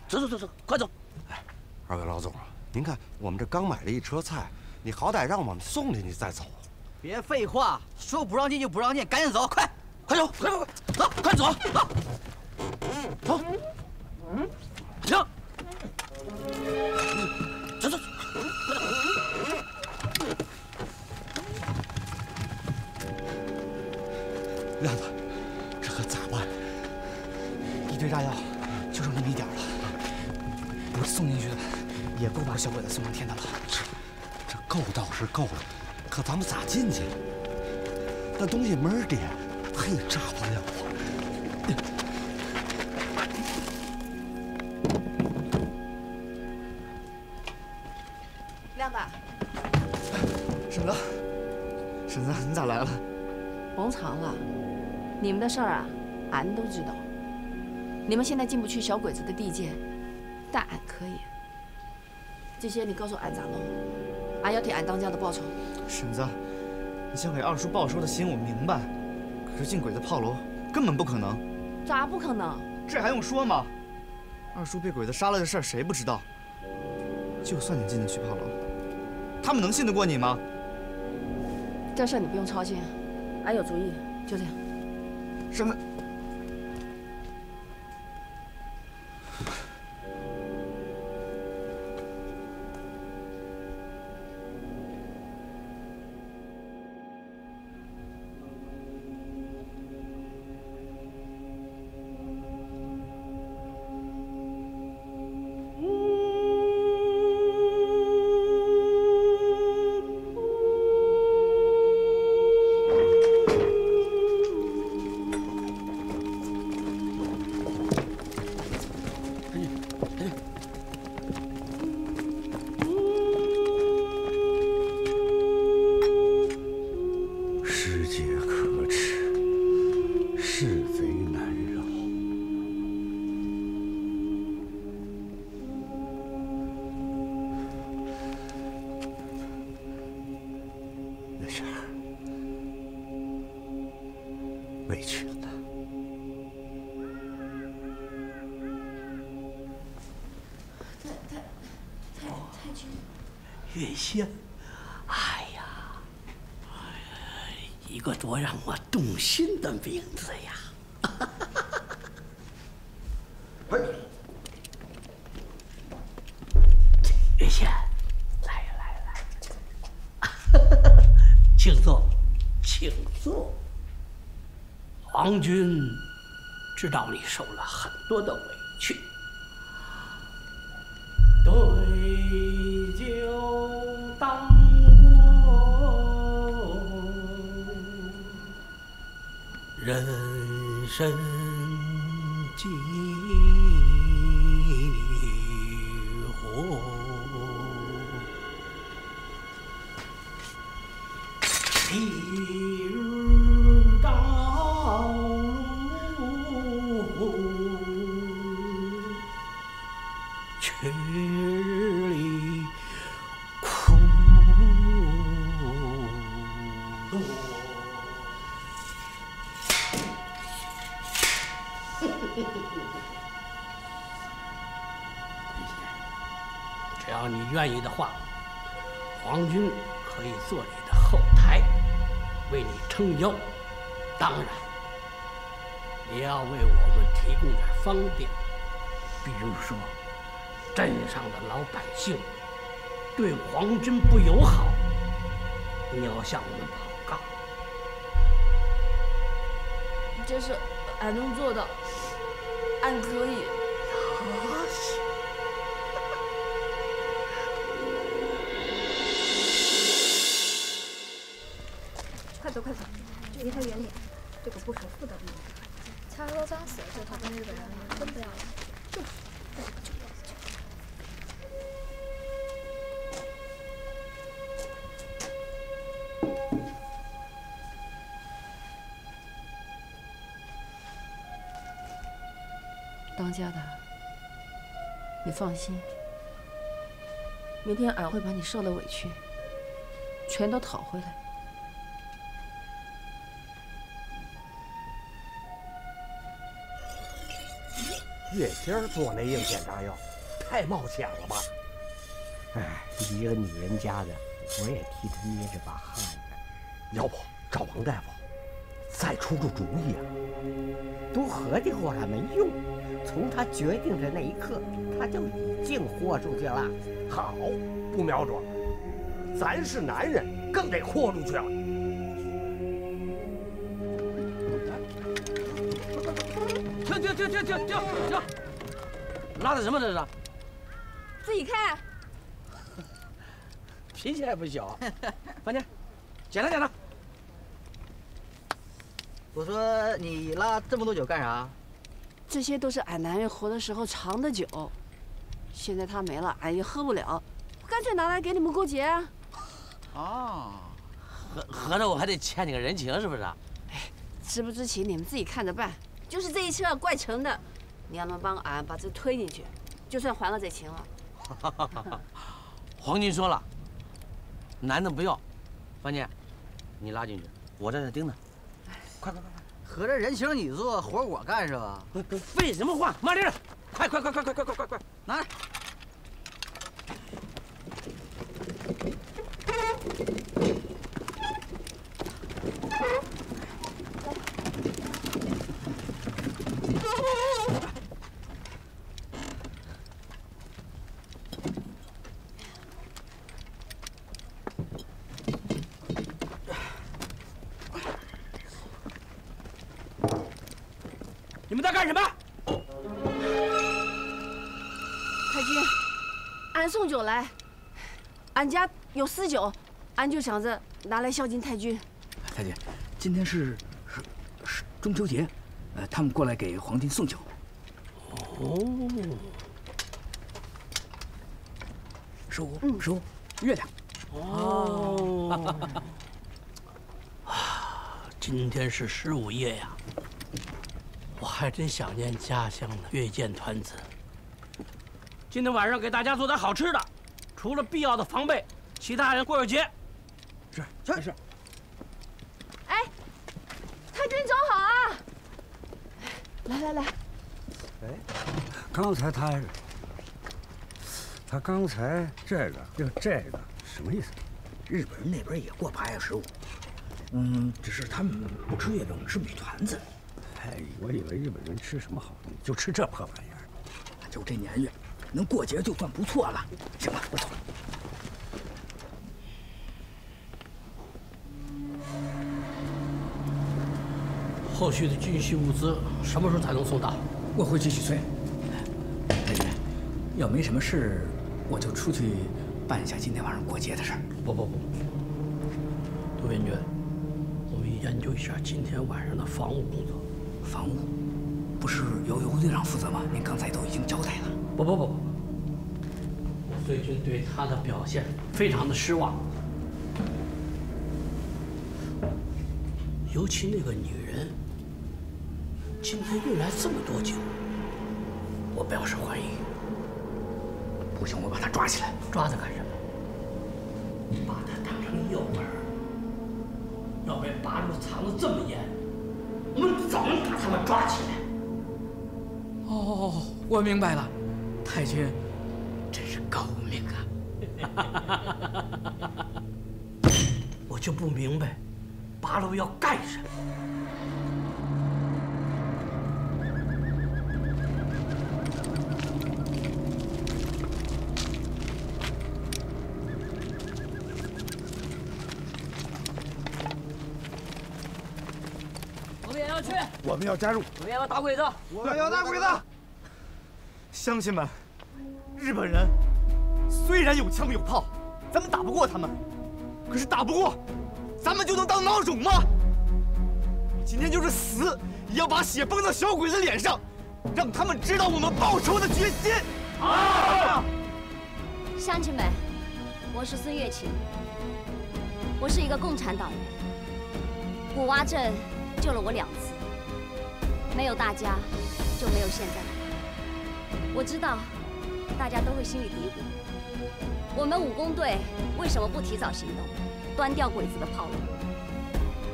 走走走走，快走！哎，二位老总啊，您看我们这刚买了一车菜，你好歹让我们送进去再走。别废话，说不让进就不让进，赶紧走，快，快走，快快快，走，快走，走，走，停，把小鬼子送上天的了。这这够倒是够了，可咱们咋进去？那东西没人点，他也炸不了啊。亮子，婶子，婶子，你咋来了？甭藏了，你们的事儿啊，俺都知道。你们现在进不去小鬼子的地界，但俺可以。这些你告诉俺咋弄，俺要替俺当家的报仇。婶子，你想给二叔报仇的心我明白，可是进鬼子炮楼根本不可能。咋不可能？这还用说吗？二叔被鬼子杀了的事儿谁不知道？就算你进得去炮楼，他们能信得过你吗？这事你不用操心，俺有主意。就这样。婶子。月仙，哎呀，一个多让我动心的名字呀！月仙，来来来，请坐，请坐。皇军知道你受了很多的委对皇军不友好，你要向我们报告。这是俺能做的，俺可以。快走快走，离他远点。这个不守妇道的女人，乔罗装死，这套跟日本人真不要脸。就是，就就当家的，你放心，明天俺会把你受的委屈全都讨回来。月仙儿做那应险炸药，太冒险了吧？哎，一个女人家的，我也替她捏着把汗呢。要不找王大夫再出出主意啊？都合计过了没用，从他决定的那一刻，他就已经豁出去了。好，不瞄准，咱是男人，更得豁出去了。停停停停停停停！拉的什么这是？自己看。脾气还不小。范姐，检查检查。我说你拉这么多酒干啥？这些都是俺男人活的时候藏的酒，现在他没了，俺也喝不了，干脆拿来给你们过节啊。哦，合合着我还得欠你个人情是不是？哎，知不知情你们自己看着办。就是这一车怪沉的，你要能帮俺把这推进去，就算还了这情了。黄金说了，男的不要，范姐，你拉进去，我在这盯着。快快快快！合着人情你做，活我干是吧？废什么话，慢点！快快快快快快快快快，拿来！酒来，俺家有私酒，俺就想着拿来孝敬太君。太君，今天是是是中秋节，呃，他们过来给皇帝送酒。哦，十五，嗯，十五，月亮。哦，啊，今天是十五夜呀。我还真想念家乡的月见团子。今天晚上给大家做点好吃的，除了必要的防备，其他人过个节。是，是是。哎，太君走好啊！来来来。哎，刚才他，他刚才这个就这个什么意思？日本人那边也过八月十五，嗯，只是他们不吃月饼，吃米团子。哎，我以为日本人吃什么好东西，就吃这破玩意儿。就这年月，能过节就算不错了。行了，我走了。后续的军需物资什么时候才能送到？我会继续催。太君，要没什么事，我就出去办一下今天晚上过节的事儿。不不不，杜元军，我们研究一下今天晚上的防务工作。防务，不是由尤队长负责吗？您刚才都已经交代了。不不不，我最近对他的表现非常的失望，尤其那个女人，今天运来这么多酒，我表示怀疑。不行，我把她抓起来。抓她干什么？把她当成诱饵。要被八路藏得这么严。我们怎么把他们抓起来？哦，我明白了，太君高明啊！我就不明白，八路要干什么？我们要加入，我们要打鬼子，我们要打鬼子。乡亲们，日本人虽然有枪有炮，咱们打不过他们，可是打不过，咱们就能当孬种吗？今天就是死，也要把血崩到小鬼子脸上，让他们知道我们报仇的决心。啊！乡亲们，我是孙月琴，我是一个共产党员，古洼镇救了我两次。没有大家，就没有现在。我知道，大家都会心里嘀咕：我们武工队为什么不提早行动，端掉鬼子的炮楼？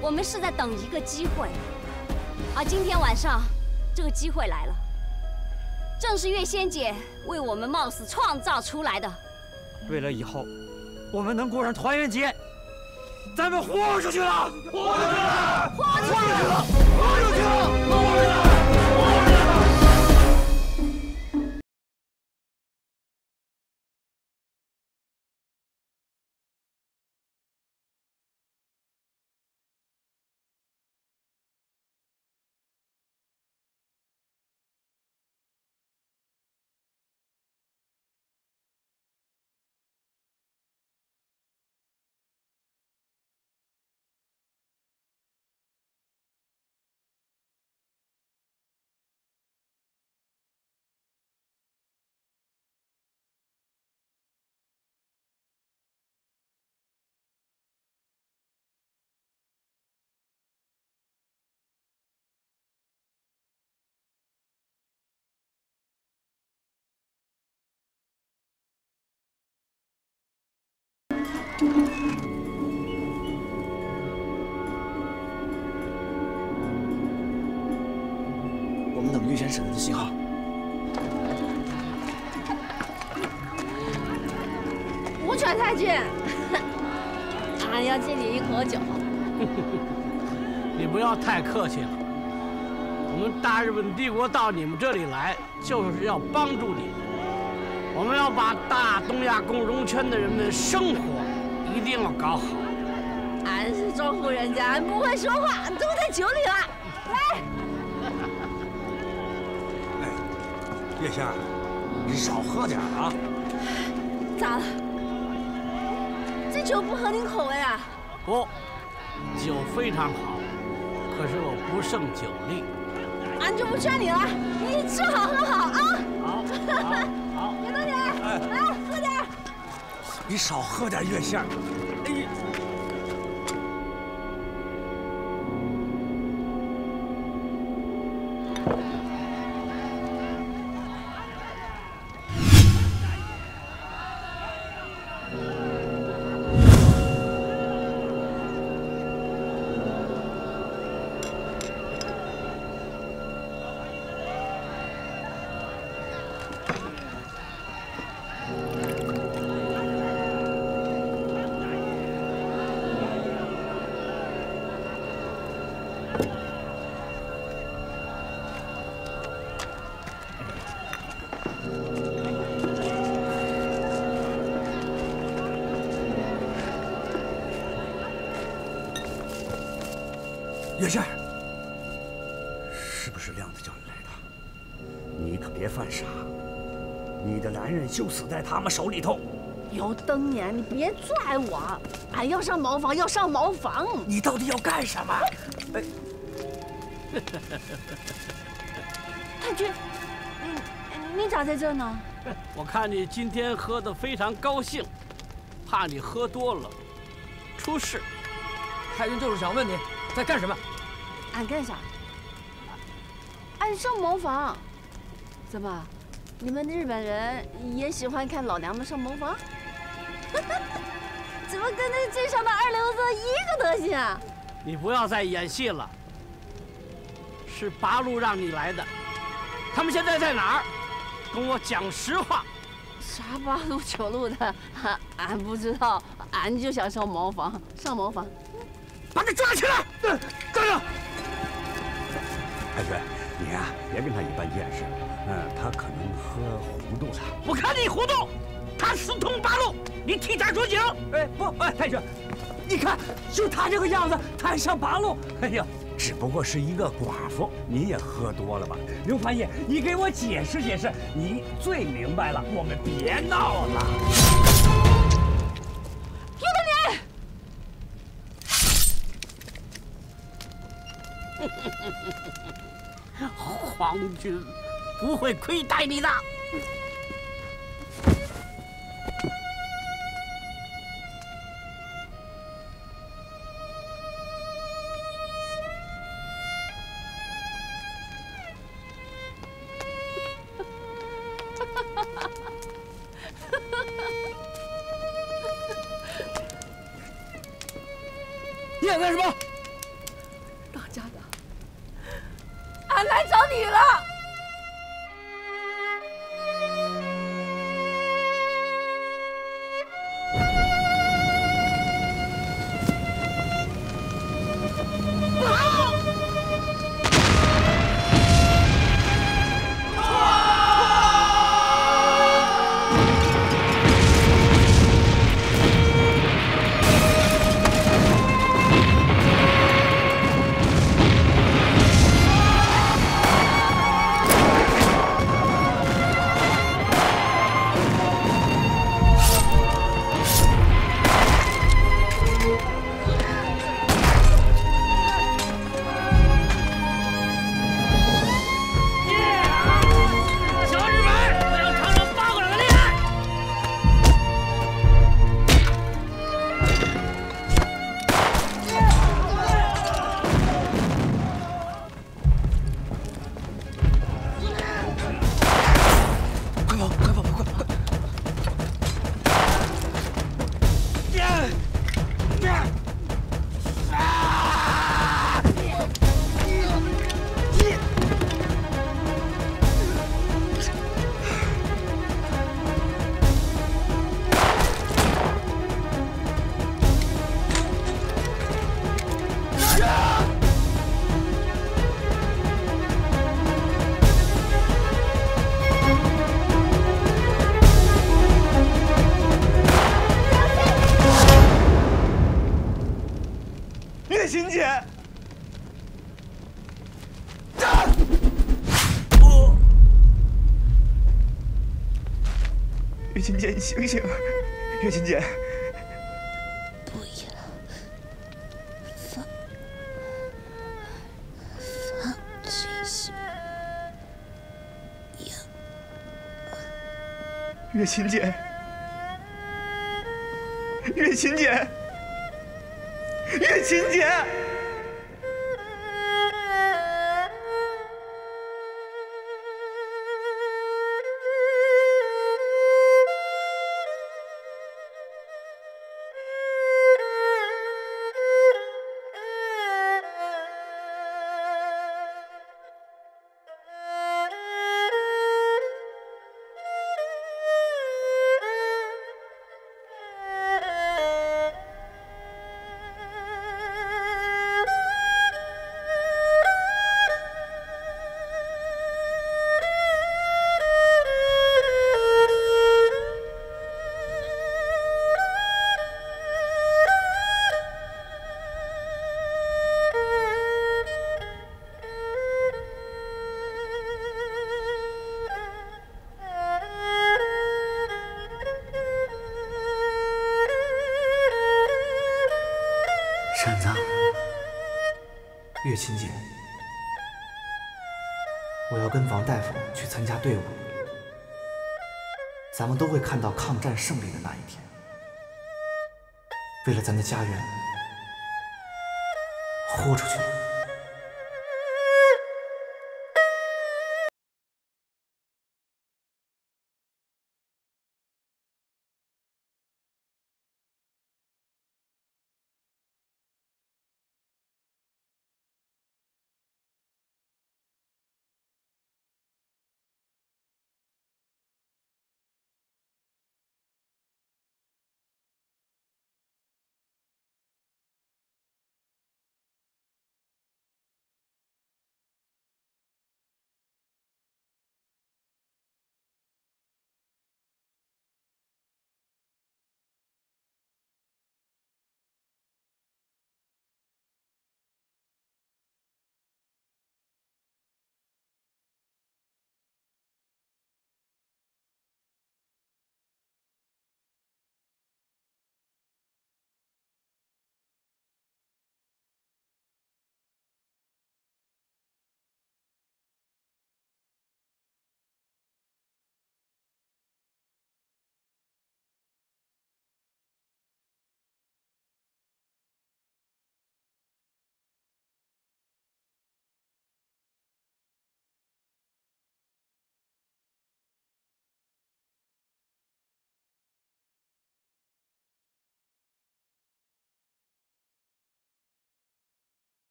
我们是在等一个机会，而今天晚上，这个机会来了。正是月仙姐为我们冒死创造出来的。为了以后我们能过上团圆节，咱们豁出去了！豁出去了！豁出去了！豁出去了！豁出去了！的信号。武犬太君，俺要敬你一口酒。你不要太客气了。我们大日本帝国到你们这里来，就是要帮助你们。我们要把大东亚共荣圈的人们生活一定要搞好。俺是庄户人家，俺不会说话，都在酒里了。月仙，你少喝点啊！咋了？这酒不合您口味啊？不，酒非常好，可是我不胜酒力。俺就不劝你了，你吃好喝好啊！好，好，别多点，来喝点。你少喝点月仙儿。哎月仙，是不是亮子叫你来的？你可别犯傻，你的男人就死在他们手里头。有灯年，你别拽我，俺要上茅房，要上茅房。你到底要干什么？哎，太君，你你咋在这儿呢？我看你今天喝得非常高兴，怕你喝多了出事。太君就是想问你在干什么？俺干啥？俺上茅房。怎么，你们日本人也喜欢看老娘们上茅房？怎么跟那镇上的二流子一个德行啊？你不要再演戏了。是八路让你来的，他们现在在哪儿？跟我讲实话。啥八路九路的，俺不知道，俺就想上茅房，上茅房。把他抓起来！站住！太君，你呀、别跟他一般见识。嗯，他可能喝糊涂了。我看你糊涂，他私通八路，你替他出警。哎，不，哎，太君，你看，就他这个样子，他还上八路？哎呀，只不过是一个寡妇，你也喝多了吧？刘翻译，你给我解释解释，你最明白了。我们别闹了。皇军不会亏待你的。琴姐，你醒醒！月琴姐，不要，放放这些药。月琴姐，看到抗战胜利的那一天。为了咱的家园，豁出去了！